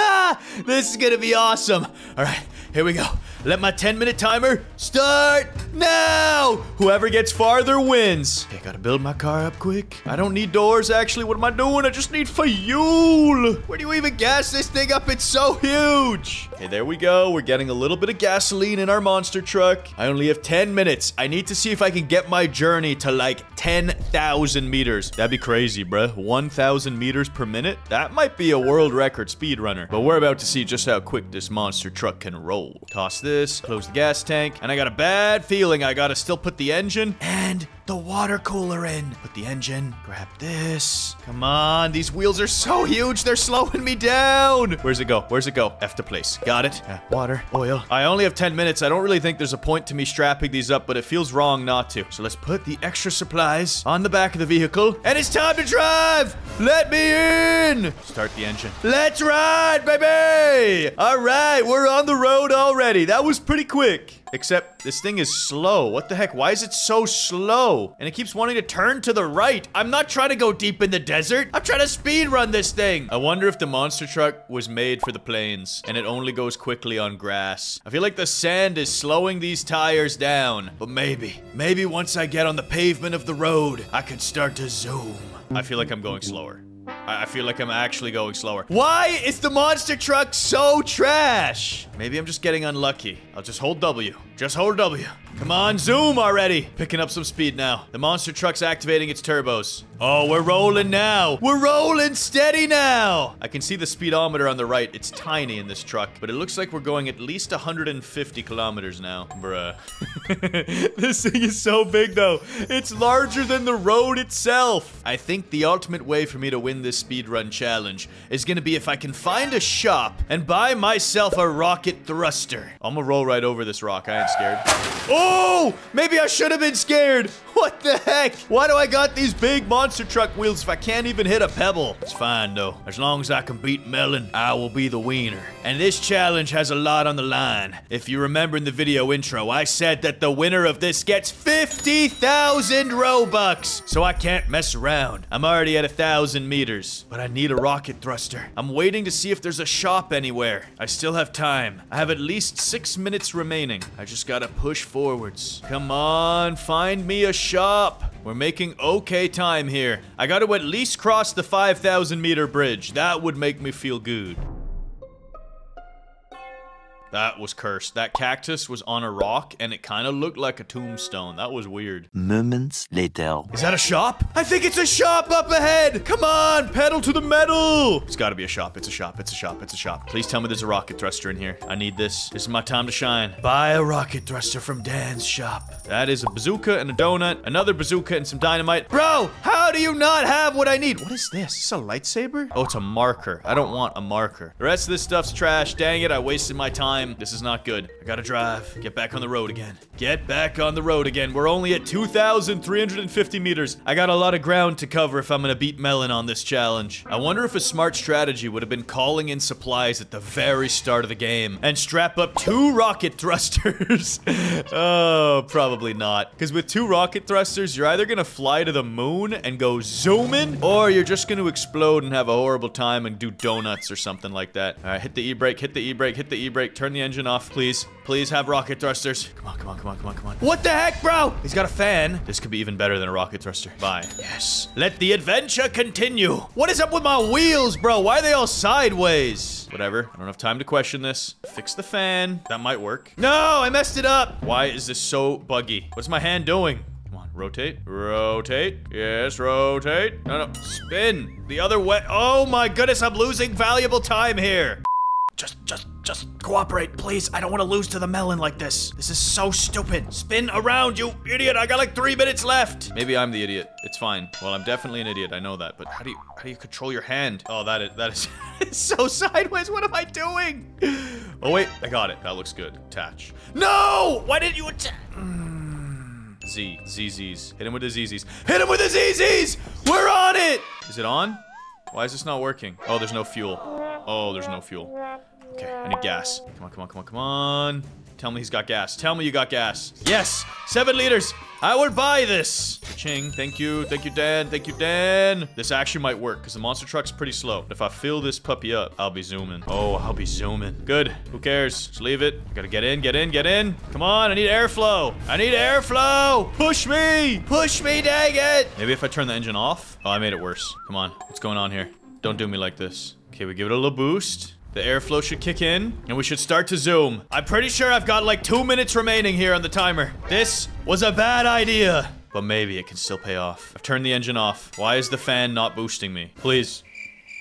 this is gonna be awesome. All right, here we go. Let my 10 minute timer start now. Whoever gets farther wins. Okay, gotta build my car up quick. I don't need doors, actually. What am I doing? I just need fuel. Where do you even gas this thing up? It's so huge. Okay, there we go. We're getting a little bit of gasoline in our monster truck. I only have 10 minutes. I need to see if I can get my journey to like 10,000 meters. That'd be crazy, bruh. 1,000 meters per minute? That might be a world record speed runner. But we're about to see just how quick this monster truck can roll. Toss this, close the gas tank, and I got a bad feeling I gotta still put the engine and the water cooler in. Put the engine, grab this. Come on, these wheels are so huge, they're slowing me down. Where's it go? Where's it go? F to place. Got it. Uh, water, oil. I only have 10 minutes. I don't really think there's a point to me strapping these up, but it feels wrong not to. So let's put the extra supplies on the back of the vehicle, and it's time to drive. Let me in. Start the engine. Let's ride, baby. All right, we're on the road already. That was pretty quick. Except this thing is slow. What the heck? Why is it so slow? And it keeps wanting to turn to the right. I'm not trying to go deep in the desert. I'm trying to speed run this thing. I wonder if the monster truck was made for the plains and it only goes quickly on grass. I feel like the sand is slowing these tires down. But maybe, maybe once I get on the pavement of the road, I could start to zoom. I feel like I'm going slower. I feel like I'm actually going slower. Why is the monster truck so trash? Maybe I'm just getting unlucky. I'll just hold W. Just hold W. Come on, zoom already. Picking up some speed now. The monster truck's activating its turbos. Oh, we're rolling now. We're rolling steady now. I can see the speedometer on the right. It's tiny in this truck, but it looks like we're going at least 150 kilometers now. Bruh. this thing is so big though. It's larger than the road itself. I think the ultimate way for me to win this speedrun challenge is gonna be if I can find a shop and buy myself a rocket thruster. I'm gonna roll right over this rock. I ain't scared. Oh! Maybe I should have been scared. What the heck? Why do I got these big monster truck wheels if I can't even hit a pebble? It's fine though. As long as I can beat Melon, I will be the wiener. And this challenge has a lot on the line. If you remember in the video intro, I said that the winner of this gets 50,000 Robux. So I can't mess around. I'm already at a thousand meters, but I need a rocket thruster. I'm waiting to see if there's a shop anywhere. I still have time. I have at least six minutes remaining. I just gotta push forwards. Come on, find me a shop. We're making okay time here. I gotta at least cross the 5,000 meter bridge. That would make me feel good. That was cursed. That cactus was on a rock and it kind of looked like a tombstone. That was weird. Moments later. Is that a shop? I think it's a shop up ahead. Come on, pedal to the metal. It's got to be a shop. It's a shop. It's a shop. It's a shop. Please tell me there's a rocket thruster in here. I need this. This is my time to shine. Buy a rocket thruster from Dan's shop. That is a bazooka and a donut, another bazooka and some dynamite. Bro, how do you not have what I need? What is this? Is this a lightsaber? Oh, it's a marker. I don't want a marker. The rest of this stuff's trash. Dang it, I wasted my time. This is not good. I gotta drive. Get back on the road again. Get back on the road again. We're only at 2,350 meters. I got a lot of ground to cover if I'm gonna beat Melon on this challenge. I wonder if a smart strategy would have been calling in supplies at the very start of the game and strap up two rocket thrusters. oh, probably not. Because with two rocket thrusters, you're either gonna fly to the moon and go zooming, or you're just gonna explode and have a horrible time and do donuts or something like that. All right, hit the e-brake, hit the e-brake, hit the e-brake, turn the engine off, please. Please have rocket thrusters. Come on, come on, come on, come on, come on. What the heck, bro? He's got a fan. This could be even better than a rocket thruster. Bye. Yes. Let the adventure continue. What is up with my wheels, bro? Why are they all sideways? Whatever. I don't have time to question this. Fix the fan. That might work. No, I messed it up. Why is this so buggy? What's my hand doing? Come on, rotate. Rotate. Yes, rotate. No, no. Spin. The other way. Oh my goodness, I'm losing valuable time here. Just, just, just cooperate, please. I don't want to lose to the melon like this. This is so stupid. Spin around, you idiot. I got like three minutes left. Maybe I'm the idiot. It's fine. Well, I'm definitely an idiot. I know that. But how do you, how do you control your hand? Oh, that is, that is so sideways. What am I doing? Oh, wait. I got it. That looks good. Attach. No! Why didn't you attach? Mm. Z. ZZs. Hit him with the ZZs. Hit him with the ZZs! We're on it! Is it on? Why is this not working? Oh, there's no fuel. Oh, there's no fuel. Okay, I need gas. Come on, come on, come on, come on. Tell me he's got gas. Tell me you got gas. Yes! Seven liters! I would buy this! Ching, thank you, thank you, Dan, thank you, Dan. This actually might work, because the monster truck's pretty slow. If I fill this puppy up, I'll be zooming. Oh, I'll be zooming. Good, who cares? Just leave it. I Gotta get in, get in, get in. Come on, I need airflow. I need airflow! Push me! Push me, dang it! Maybe if I turn the engine off? Oh, I made it worse. Come on, what's going on here? Don't do me like this. Okay, we give it a little boost. The airflow should kick in, and we should start to zoom. I'm pretty sure I've got like two minutes remaining here on the timer. This was a bad idea, but maybe it can still pay off. I've turned the engine off. Why is the fan not boosting me? Please,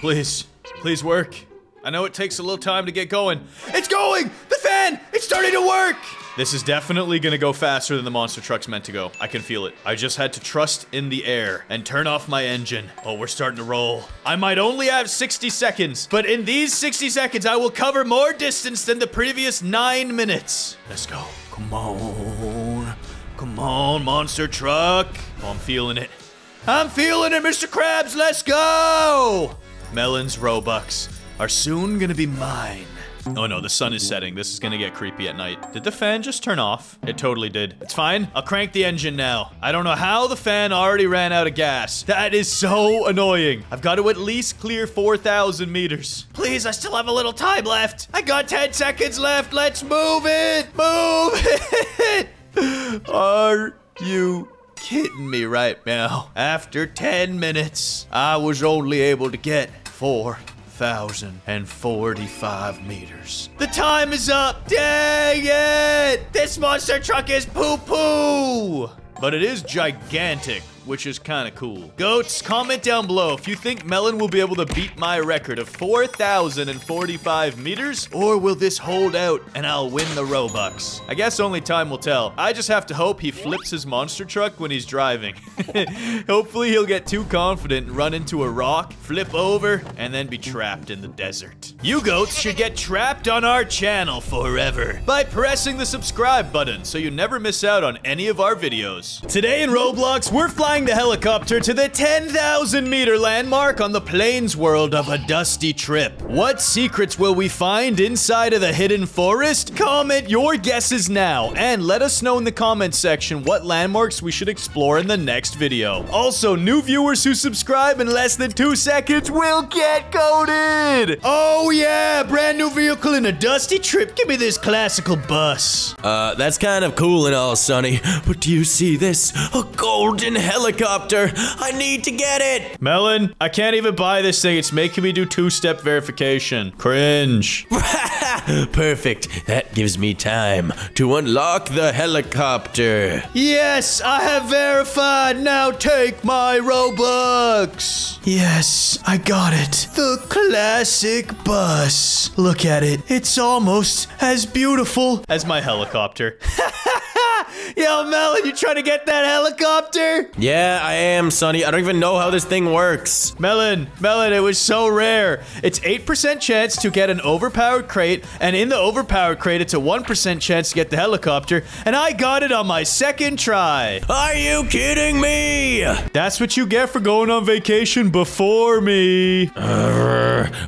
please, please work. I know it takes a little time to get going. It's going! The fan! It's starting to work! This is definitely gonna go faster than the monster truck's meant to go. I can feel it. I just had to trust in the air and turn off my engine. Oh, we're starting to roll. I might only have 60 seconds, but in these 60 seconds, I will cover more distance than the previous nine minutes. Let's go. Come on. Come on, monster truck. Oh, I'm feeling it. I'm feeling it, Mr. Krabs. Let's go. Melon's Robux are soon gonna be mine. Oh no, the sun is setting. This is gonna get creepy at night. Did the fan just turn off? It totally did. It's fine. I'll crank the engine now. I don't know how the fan already ran out of gas. That is so annoying. I've got to at least clear 4,000 meters. Please, I still have a little time left. I got 10 seconds left. Let's move it. Move it. Are you kidding me right now? After 10 minutes, I was only able to get four. 1,045 meters. The time is up! Dang it! This monster truck is poo-poo! But it is gigantic, which is kind of cool. Goats, comment down below if you think Melon will be able to beat my record of 4,045 meters, or will this hold out and I'll win the Robux? I guess only time will tell. I just have to hope he flips his monster truck when he's driving. Hopefully he'll get too confident and run into a rock, flip over, and then be trapped in the desert. You goats should get trapped on our channel forever by pressing the subscribe button so you never miss out on any of our videos. Today in Roblox, we're flying the helicopter to the 10,000 meter landmark on the plains world of a dusty trip. What secrets will we find inside of the hidden forest? Comment your guesses now and let us know in the comments section what landmarks we should explore in the next video. Also, new viewers who subscribe in less than two seconds will get coded. Oh yeah, brand new vehicle in a dusty trip. Give me this classical bus. Uh, that's kind of cool and all, Sunny, but do you see this? A golden helicopter! I need to get it! Melon, I can't even buy this thing. It's making me do two-step verification. Cringe. Perfect. That gives me time to unlock the helicopter. Yes, I have verified. Now take my Robux. Yes, I got it. The classic bus. Look at it. It's almost as beautiful as my helicopter. Yo, Melon, you trying to get that helicopter? Yeah, I am, Sunny. I don't even know how this thing works. Melon, Melon, it was so rare. It's 8% chance to get an overpowered crate, and in the overpowered crate, it's a 1% chance to get the helicopter, and I got it on my second try. Are you kidding me? That's what you get for going on vacation before me. Uh,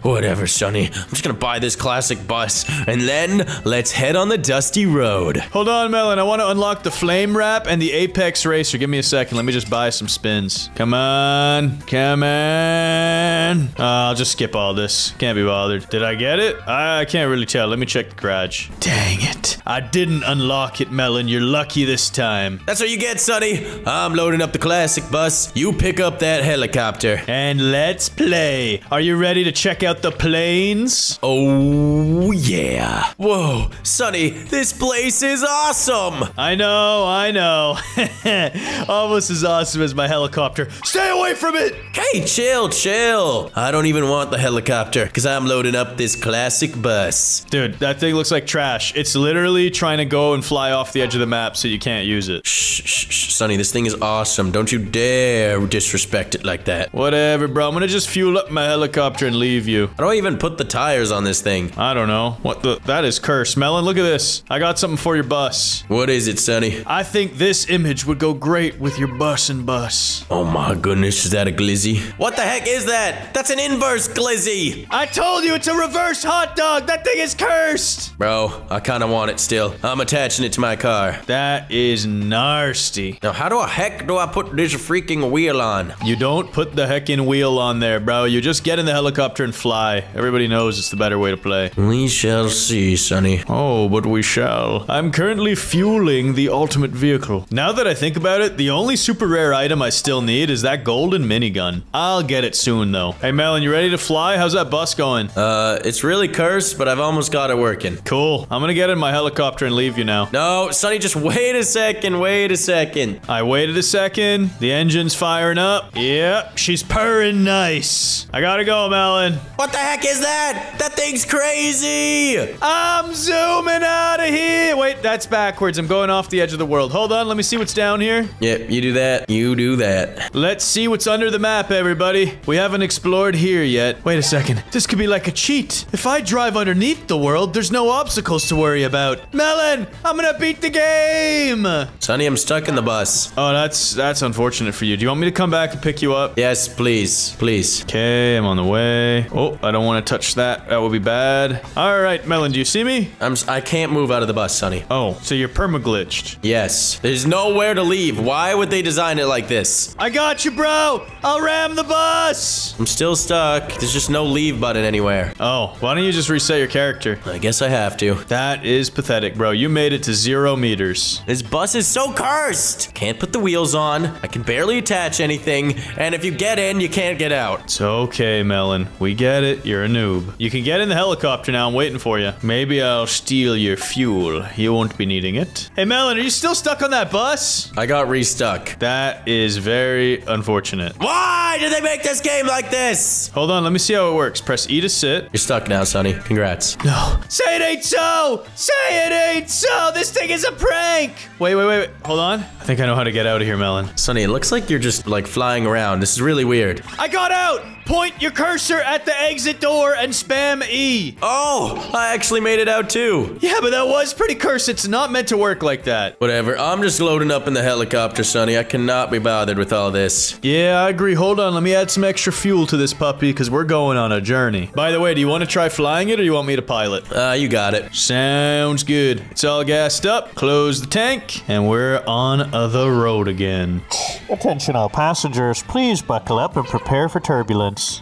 whatever, Sunny. I'm just gonna buy this classic bus, and then let's head on the dusty road. Hold on, Melon. I want to unlock the flame wrap and the apex racer. Give me a second. Let me just buy some spins. Come on. Come on. Uh, I'll just skip all this. Can't be bothered. Did I get it? I, I can't really tell. Let me check the garage. Dang it. I didn't unlock it, Melon. You're lucky this time. That's what you get, Sunny. I'm loading up the classic bus. You pick up that helicopter. And let's play. Are you ready to check out the plains? Oh, yeah. Whoa, Sunny, this place is awesome. I know, I know. Almost as awesome as my helicopter. Stay away from it! Hey, chill, chill. I don't even want the helicopter because I'm loading up this classic bus. Dude, that thing looks like trash. It's literally trying to go and fly off the edge of the map so you can't use it. Shh, shh, shh, Sunny, this thing is awesome. Don't you dare disrespect it like that. Whatever, bro. I'm gonna just fuel up my helicopter and leave leave you. How do I even put the tires on this thing? I don't know. What the? That is cursed. Melon, look at this. I got something for your bus. What is it, Sunny? I think this image would go great with your bus and bus. Oh my goodness, is that a glizzy? What the heck is that? That's an inverse glizzy! I told you it's a reverse hot dog. That thing is cursed. Bro, I kinda want it still. I'm attaching it to my car. That is nasty. Now, how the heck do I put this freaking wheel on? You don't put the heckin' wheel on there, bro. You just get in the helicopter and fly. Everybody knows it's the better way to play. We shall see, Sunny. Oh, but we shall. I'm currently fueling the ultimate vehicle. Now that I think about it, the only super rare item I still need is that golden minigun. I'll get it soon, though. Hey, Melon, you ready to fly? How's that bus going? Uh, it's really cursed, but I've almost got it working. Cool. I'm gonna get in my helicopter and leave you now. No, Sunny, just wait a second, wait a second. I waited a second. The engine's firing up. Yep, she's purring nice. I gotta go, Melon. What the heck is that? That thing's crazy! I'm zooming out of here. Wait, that's backwards. I'm going off the edge of the world. Hold on, let me see what's down here. Yep, you do that, you do that. Let's see what's under the map, everybody. We haven't explored here yet. Wait a second. This could be like a cheat. If I drive underneath the world, there's no obstacles to worry about. Melon, I'm gonna beat the game. Sunny, I'm stuck in the bus. Oh, that's that's unfortunate for you. Do you want me to come back and pick you up? Yes, please, please. Okay, I'm on the way. Oh, I don't want to touch that. That would be bad. All right, Melon, do you see me? I'm I can't move out of the bus, Sunny. Oh, so you're permaglitched. Yes. There's nowhere to leave. Why would they design it like this? I got you, bro. I'll ram the bus. I'm still stuck. There's just no leave button anywhere. Oh, why don't you just reset your character? I guess I have to. That is pathetic, bro. You made it to zero meters. This bus is so cursed. Can't put the wheels on. I can barely attach anything. And if you get in, you can't get out. It's okay, Melon. We get it. You're a noob. You can get in the helicopter now. I'm waiting for you. Maybe I'll steal your fuel. You won't be needing it. Hey, Melon, are you still stuck on that bus? I got restuck. That is very unfortunate. Why did they make this game like this? Hold on, let me see how it works. Press E to sit. You're stuck now, Sunny. Congrats. No. Say it ain't so! Say it ain't so! This thing is a prank! Wait, wait, wait, wait. Hold on. I think I know how to get out of here, Melon. Sunny, it looks like you're just like flying around. This is really weird. I got out! Point your cursor at the exit door and spam E. Oh, I actually made it out too. Yeah, but that was pretty cursed. It's not meant to work like that. Whatever. I'm just loading up in the helicopter, Sunny. I cannot be bothered with all this. Yeah, I agree. Hold on, let me add some extra fuel to this puppy because we're going on a journey. By the way, do you want to try flying it or do you want me to pilot? Uh, you got it. Sounds good. It's all gassed up. Close the tank, and we're on uh, the road again. Attention all passengers, please buckle up and prepare for turbulence.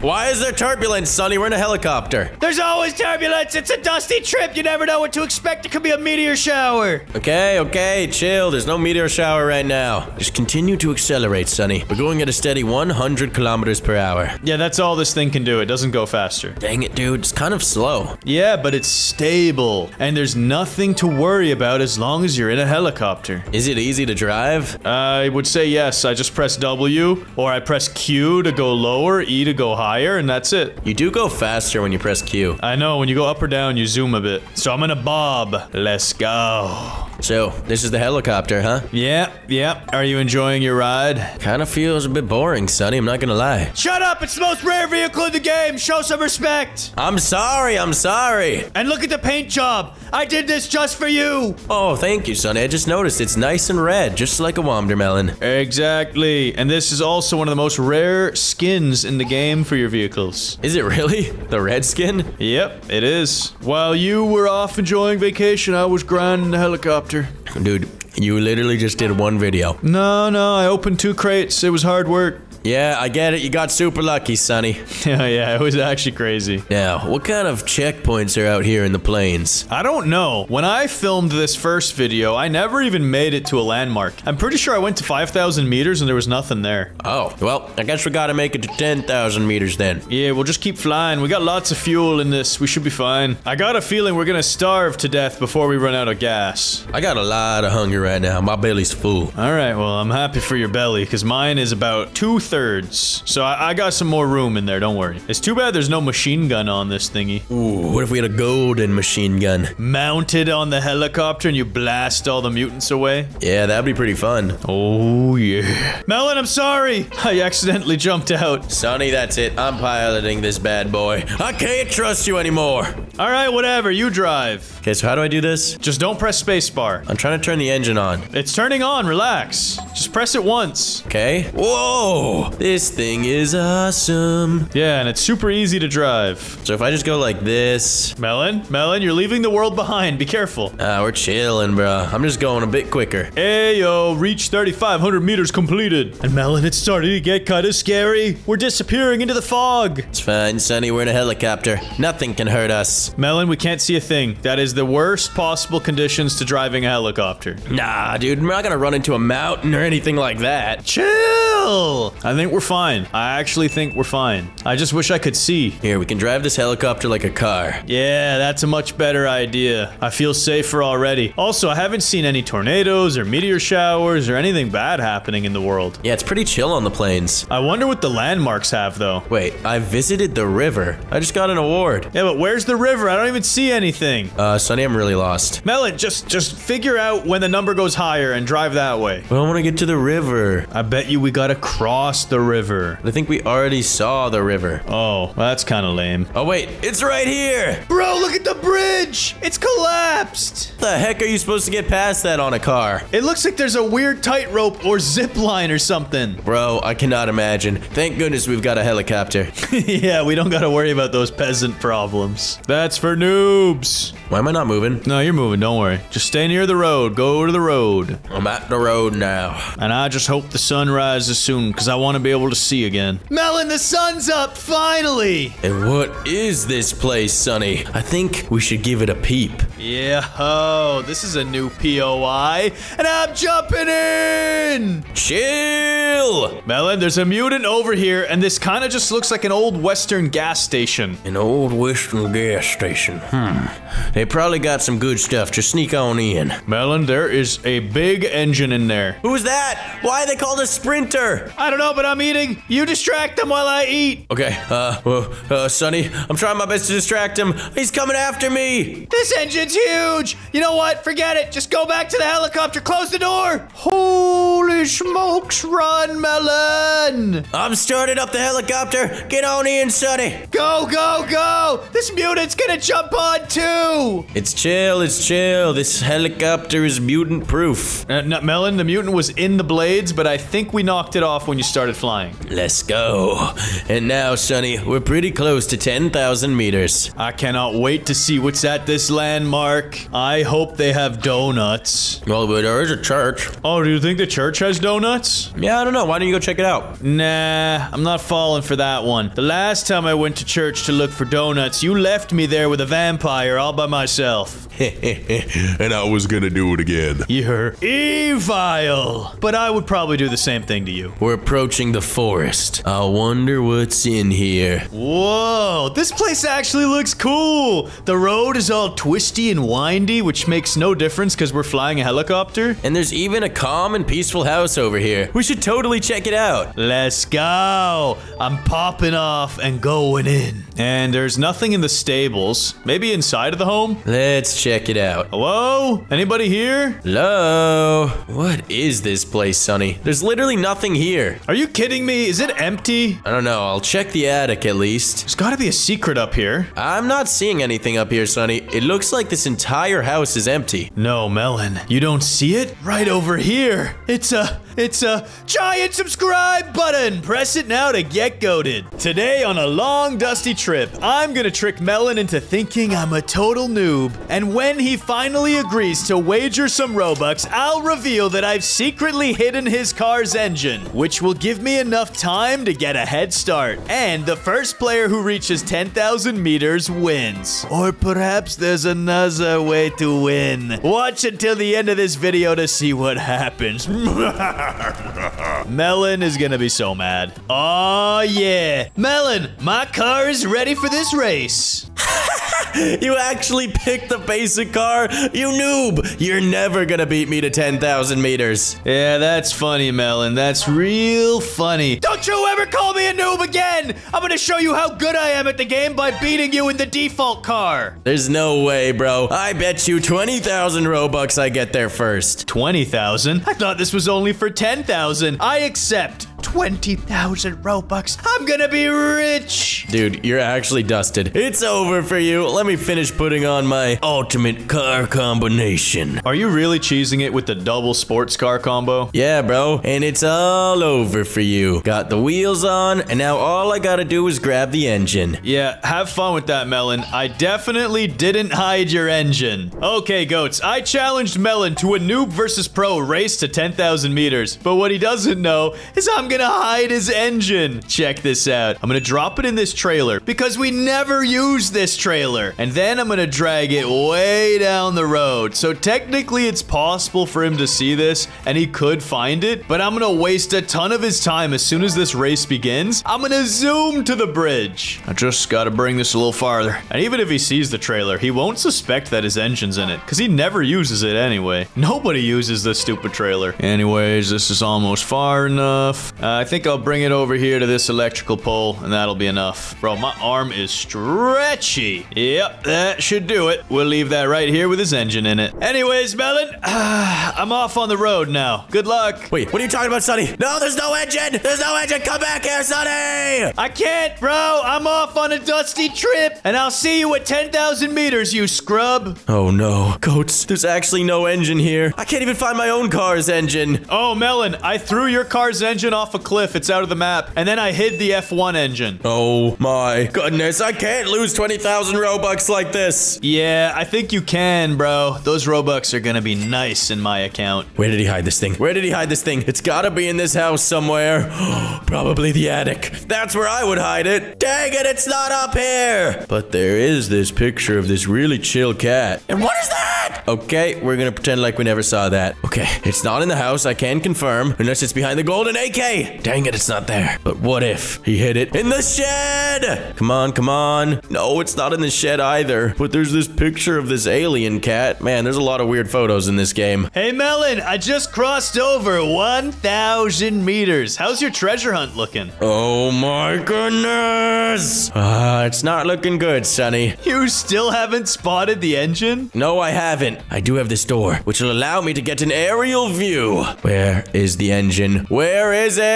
Why is there turbulence, Sunny? We're in a helicopter. There's always turbulence. It's a dusty trip. You never know what to expect. It could be a meteor shower. Okay, okay, chill. There's no meteor shower right now. Just continue to accelerate, Sunny. We're going at a steady 100 kilometers per hour. Yeah, that's all this thing can do. It doesn't go faster. Dang it, dude. It's kind of slow. Yeah, but it's stable. And there's nothing to worry about as long as you're in a helicopter. Is it easy to drive? I would say yes. I just press W, or I press Q to go lower, E to go higher, and that's it. You do go faster when you press Q. I know, when you go up or down, you zoom a bit. So I'm gonna bob. Let's go. So, this is the helicopter, huh? Yeah, yeah. Are you enjoying your ride? Kind of feels a bit boring, Sunny. I'm not gonna lie. Shut up! It's the most rare vehicle in the game! Show some respect! I'm sorry, I'm sorry. And look at the paint job! I did this just for you! Oh, thank you, Sunny. I just noticed it's nice and red, just like a Wondermelon. Exactly. And this is also one of the most rare skins in the game for your vehicles. Is it really? The red skin? Yep, it is. While you were off enjoying vacation, I was grinding the helicopter. Dude, you literally just did one video. No, no, I opened two crates. It was hard work. Yeah, I get it. You got super lucky, Sunny. Yeah, yeah, it was actually crazy. Now, what kind of checkpoints are out here in the plains? I don't know. When I filmed this first video, I never even made it to a landmark. I'm pretty sure I went to 5,000 meters and there was nothing there. Oh, well, I guess we gotta make it to 10,000 meters then. Yeah, we'll just keep flying. We got lots of fuel in this. We should be fine. I got a feeling we're gonna starve to death before we run out of gas. I got a lot of hunger right now. My belly's full. All right, well, I'm happy for your belly because mine is about two thirds. So I, I got some more room in there, don't worry. It's too bad there's no machine gun on this thingy. Ooh, what if we had a golden machine gun? Mounted on the helicopter and you blast all the mutants away. Yeah, that'd be pretty fun. Oh, yeah. Melon, I'm sorry. I accidentally jumped out. Sunny, that's it. I'm piloting this bad boy. I can't trust you anymore. All right, whatever. You drive. Okay, so how do I do this? Just don't press spacebar. I'm trying to turn the engine on. It's turning on. Relax. Just press it once. Okay. Whoa! This thing is awesome. Yeah, and it's super easy to drive. So if I just go like this, Melon, Melon, you're leaving the world behind. Be careful. ah, we're chilling, bro. I'm just going a bit quicker. Ayo, reach 3,500 meters completed. And Melon, it's starting to get kind of scary. We're disappearing into the fog. It's fine, Sunny. We're in a helicopter. Nothing can hurt us. Melon, we can't see a thing. That is the worst possible conditions to driving a helicopter. Nah, dude, we're not gonna run into a mountain or anything like that. Chill! I think we're fine. I actually think we're fine. I just wish I could see. Here, we can drive this helicopter like a car. Yeah, that's a much better idea. I feel safer already. Also, I haven't seen any tornadoes or meteor showers or anything bad happening in the world. Yeah, it's pretty chill on the plains. I wonder what the landmarks have, though. Wait, I visited the river. I just got an award. Yeah, but where's the river? I don't even see anything. Uh, Sunny, I'm really lost. Melon, just just figure out when the number goes higher and drive that way. But I want to get to the river. I bet you we gotta cross the river. I think we already saw the river. Oh, well, that's kind of lame. Oh, wait, it's right here. Bro, look at the bridge! It's collapsed! What the heck are you supposed to get past that on a car? It looks like there's a weird tightrope or zip line or something. Bro, I cannot imagine. Thank goodness we've got a helicopter. yeah, we don't gotta worry about those peasant problems. That's for noobs. Why am I not moving? No, you're moving, don't worry. Just stay near the road, go to the road. I'm at the road now. And I just hope the sun rises soon, because I want to be able to see again. Melon, the sun's up, finally! And what is this place, Sunny? I think we should give it a peep. Yeah, this is a new POI, and I'm jumping in! Chill! Melon, there's a mutant over here, and this kind of just looks like an old western gas station. An old western gas station. Hmm. They probably got some good stuff. Just sneak on in. Melon, there is a big engine in there. Who's that? Why are they called a sprinter? I don't know, but I'm eating. You distract them while I eat. Okay, uh, well, uh, Sunny, I'm trying my best to distract him. He's coming after me. This engine's huge. You know what? Forget it. Just go back to the helicopter. Close the door. Holy smokes, run, Melon. I'm starting up the helicopter. Get on in, Sunny. Go, go, go. This mutant's gonna jump on too. It's chill, it's chill. This helicopter is mutant proof. Uh, no, Melon, the mutant was in the blades, but I think we knocked it off when you started flying. Let's go. And now, Sunny, we're pretty close to 10,000 meters. I cannot wait to see what's at this landmark. I hope they have donuts. Well, but there is a church. Oh, do you think the church has donuts? Yeah, I don't know. Why don't you go check it out? Nah, I'm not falling for that one. The last time I went to church to look for donuts, you left me there with a vampire all by myself. and I was gonna do it again. You're evil. But I would probably do the same thing to you. We're approaching the forest. I wonder what's in here. Whoa, this place actually looks cool. The road is all twisty and windy, which makes no difference because we're flying a helicopter. And there's even a calm and peaceful house over here. We should totally check it out. Let's go. I'm popping off and going in. And there's nothing in the stables. Maybe inside of the home? Let's check it out. Hello? Anybody here? Hello? What is this place, Sunny? There's literally nothing here. Are you kidding me? Is it empty? I don't know. I'll check the attic at least. There's gotta be a secret up here. I'm not seeing anything up here, Sunny. It looks like this entire house is empty. No, Melon. You don't see it? Right over here. It's a, it's a giant subscribe button. Press it now to get goaded. Today on a long dusty trip, I'm gonna trick Melon into thinking I'm a total noob. And when he finally agrees to wager some Robux, I'll reveal that I've secretly hidden his car's engine, which will give me enough time to get a head start. And the first player who reaches 10,000 meters wins. Or perhaps there's another way to win. Watch until the end of this video to see what happens. Melon is gonna be so mad. Oh yeah. Melon, my car is ready for this race. you actually picked the basic car? You noob! You're never gonna beat me to 10,000 meters. Yeah, that's funny, Melon. That's real funny. Don't you ever call me a noob again! I'm gonna show you how good I am at the game by beating you in the default car. There's no way, bro. I bet you 20,000 Robux I get there first. 20,000? I thought this was only for 10,000. I accept. 20,000 Robux. I'm gonna be rich. Dude, you're actually dusted. It's over for you. Let me finish putting on my ultimate car combination. Are you really cheesing it with the double sports car combo? Yeah, bro. And it's all over for you. Got the wheels on, and now all I gotta do is grab the engine. Yeah, have fun with that, Melon. I definitely didn't hide your engine. Okay, goats, I challenged Melon to a noob versus pro race to 10,000 meters. But what he doesn't know is I'm gonna hide his engine. Check this out. I'm gonna drop it in this trailer because we never use this trailer. And then I'm gonna drag it way down the road. So technically it's possible for him to see this and he could find it, but I'm gonna waste a ton of his time as soon as this race begins. I'm gonna zoom to the bridge. I just gotta bring this a little farther. And even if he sees the trailer, he won't suspect that his engine's in it because he never uses it anyway. Nobody uses this stupid trailer. Anyways, this is almost far enough. Uh, I think I'll bring it over here to this electrical pole and that'll be enough. Bro, my arm is stretchy. Yep, that should do it. We'll leave that right here with his engine in it. Anyways, Melon, I'm off on the road now. Good luck. Wait, what are you talking about, Sunny? No, there's no engine! There's no engine! Come back here, Sunny! I can't, bro. I'm off on a dusty trip, and I'll see you at 10,000 meters, you scrub. Oh no. Goats, there's actually no engine here. I can't even find my own car's engine. Oh, Melon, I threw your car's engine off a cliff. It's out of the map. And then I hid the F1 engine. Oh my goodness, I can't lose 20,000 Robux like this. Yeah, I think you can, bro. Those Robux are gonna be nice in my account. Where did he hide this thing? Where did he hide this thing? It's gotta be in this house somewhere. Probably the attic. That's where I would hide it. Dang it, it's not up here. But there is this picture of this really chill cat. And what is that? Okay, we're gonna pretend like we never saw that. Okay, it's not in the house, I can confirm. Unless it's behind the golden AK. Dang it, it's not there. But what if he hid it in the shed? Come on, come on. No, it's not in the shed either. But there's this picture of this alien cat. Man, there's a lot of weird photos in this game. Hey, Melon, I just crossed over 1,000 meters. How's your treasure hunt looking? Oh my goodness! Ah, it's not looking good, Sunny. You still haven't spotted the engine? No, I haven't. I do have this door, which will allow me to get an aerial view. Where is the engine? Where is it?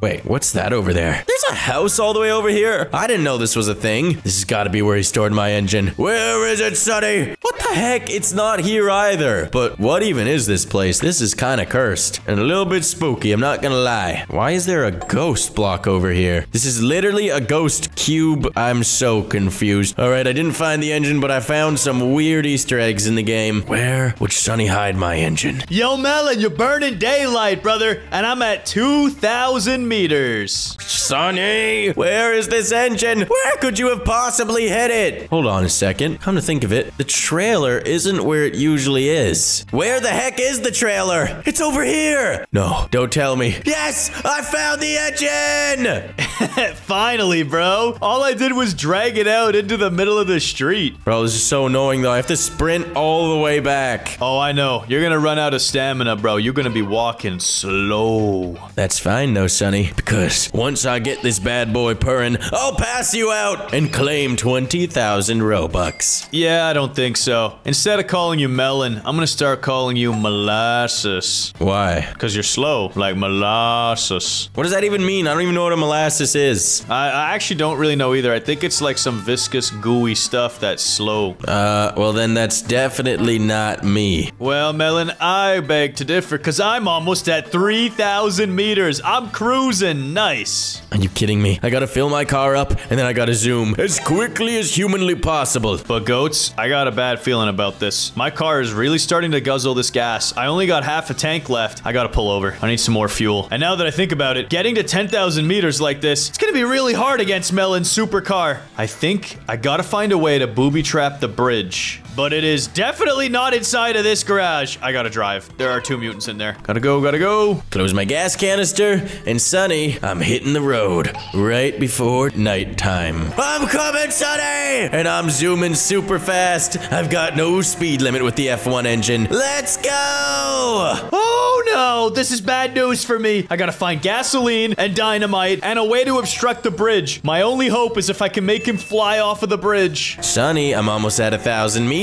Wait, what's that over there? There's a house all the way over here. I didn't know this was a thing. This has got to be where he stored my engine. Where is it, Sunny? What the heck? It's not here either. But what even is this place? This is kind of cursed and a little bit spooky. I'm not gonna lie. Why is there a ghost block over here? This is literally a ghost cube. I'm so confused. All right, I didn't find the engine, but I found some weird Easter eggs in the game. Where would Sunny hide my engine? Yo, Melon, you're burning daylight, brother, and I'm at 2,000 meters. Sunny, where is this engine? Where could you have possibly hid it? Hold on a second. Come to think of it, the trailer isn't where it usually is. Where the heck is the trailer? It's over here. No, don't tell me. Yes, I found the engine. Finally, bro. All I did was drag it out into the middle of the street. Bro, this is so annoying though. I have to sprint all the way back. Oh, I know. You're gonna run out of stamina, bro. You're gonna be walking slow. That's fine though, Sunny, because once I get this bad boy purring, I'll pass you out and claim 20,000 Robux. Yeah, I don't think so. Instead of calling you Melon, I'm gonna start calling you Molasses. Why? Because you're slow, like molasses. What does that even mean? I don't even know what a molasses is. I, I actually don't really know either. I think it's like some viscous, gooey stuff that's slow. Uh, well then that's definitely not me. Well, Melon, I beg to differ because I'm almost at 3,000 meters. I'm cruising nice. Are you kidding me? I gotta fill my car up and then I gotta zoom as quickly as humanly possible. But goats, I got a bad feeling about this. My car is really starting to guzzle this gas. I only got half a tank left. I gotta pull over. I need some more fuel. And now that I think about it, getting to 10,000 meters like this, it's gonna be really hard against Melon's supercar. I think I gotta find a way to booby trap the bridge. But it is definitely not inside of this garage. I gotta drive. There are two mutants in there. Gotta go, gotta go. Close my gas canister, and Sunny, I'm hitting the road right before nighttime. I'm coming, Sunny! And I'm zooming super fast. I've got no speed limit with the F1 engine. Let's go! Oh no, this is bad news for me. I gotta find gasoline and dynamite and a way to obstruct the bridge. My only hope is if I can make him fly off of the bridge. Sunny, I'm almost at a thousand meters.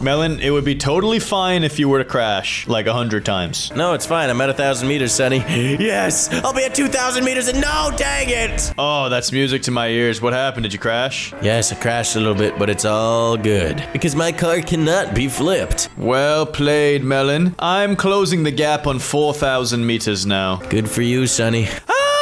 Melon, it would be totally fine if you were to crash like a hundred times. No, it's fine. I'm at a thousand meters, Sunny. Yes, I'll be at 2,000 meters and no, dang it! Oh, that's music to my ears. What happened? Did you crash? Yes, I crashed a little bit, but it's all good. Because my car cannot be flipped. Well played, Melon. I'm closing the gap on 4,000 meters now. Good for you, Sunny. Ah!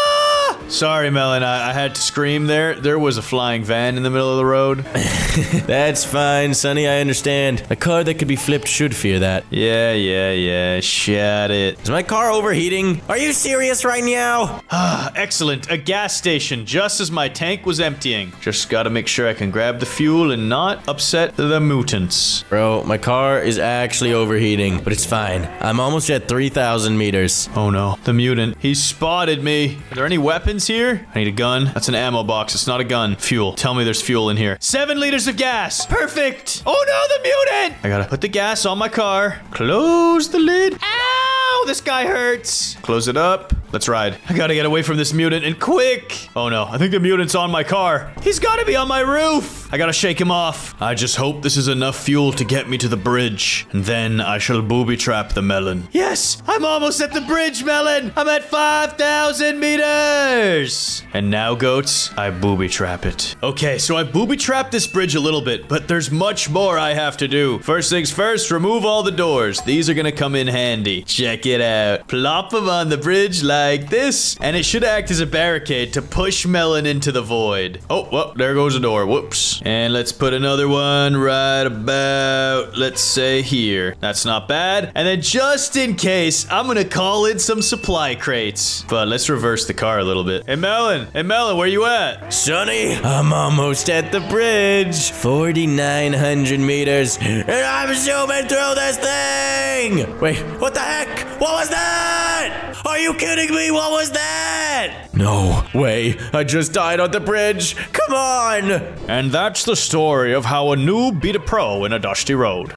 Sorry, Melon. I, I had to scream there. There was a flying van in the middle of the road. That's fine, Sunny. I understand. A car that could be flipped should fear that. yeah, yeah, yeah. Shut it. Is my car overheating? Are you serious right now? Ah, excellent. A gas station just as my tank was emptying. Just gotta make sure I can grab the fuel and not upset the mutants. Bro, my car is actually overheating, but it's fine. I'm almost at 3,000 meters. Oh no, the mutant. He spotted me. Are there any weapons here? I need a gun. That's an ammo box. It's not a gun. Fuel. Tell me there's fuel in here. Seven liters of gas. Perfect. Oh no, the mutant. I gotta put the gas on my car. Close the lid. Ow, Oh, this guy hurts. Close it up. Let's ride. I gotta get away from this mutant and quick. Oh no, I think the mutant's on my car. He's gotta be on my roof. I gotta shake him off. I just hope this is enough fuel to get me to the bridge. And then I shall booby trap the melon. Yes, I'm almost at the bridge, melon. I'm at 5,000 meters. And now, goats, I booby trap it. Okay, so I booby trapped this bridge a little bit, but there's much more I have to do. First things first, remove all the doors. These are gonna come in handy. Check it out. Plop them on the bridge like this, and it should act as a barricade to push Melon into the void. Oh, well, there goes a door. Whoops. And let's put another one right about, let's say here. That's not bad. And then just in case, I'm gonna call in some supply crates. But let's reverse the car a little bit. Hey, Melon. Hey, Melon, where you at? Sunny, I'm almost at the bridge. 4,900 meters. And I'm zooming through this thing. Wait, what the heck? What was that? Are you kidding me? What was that? No way. I just died on the bridge. Come on. And that's the story of how a noob beat a pro in a dusty road.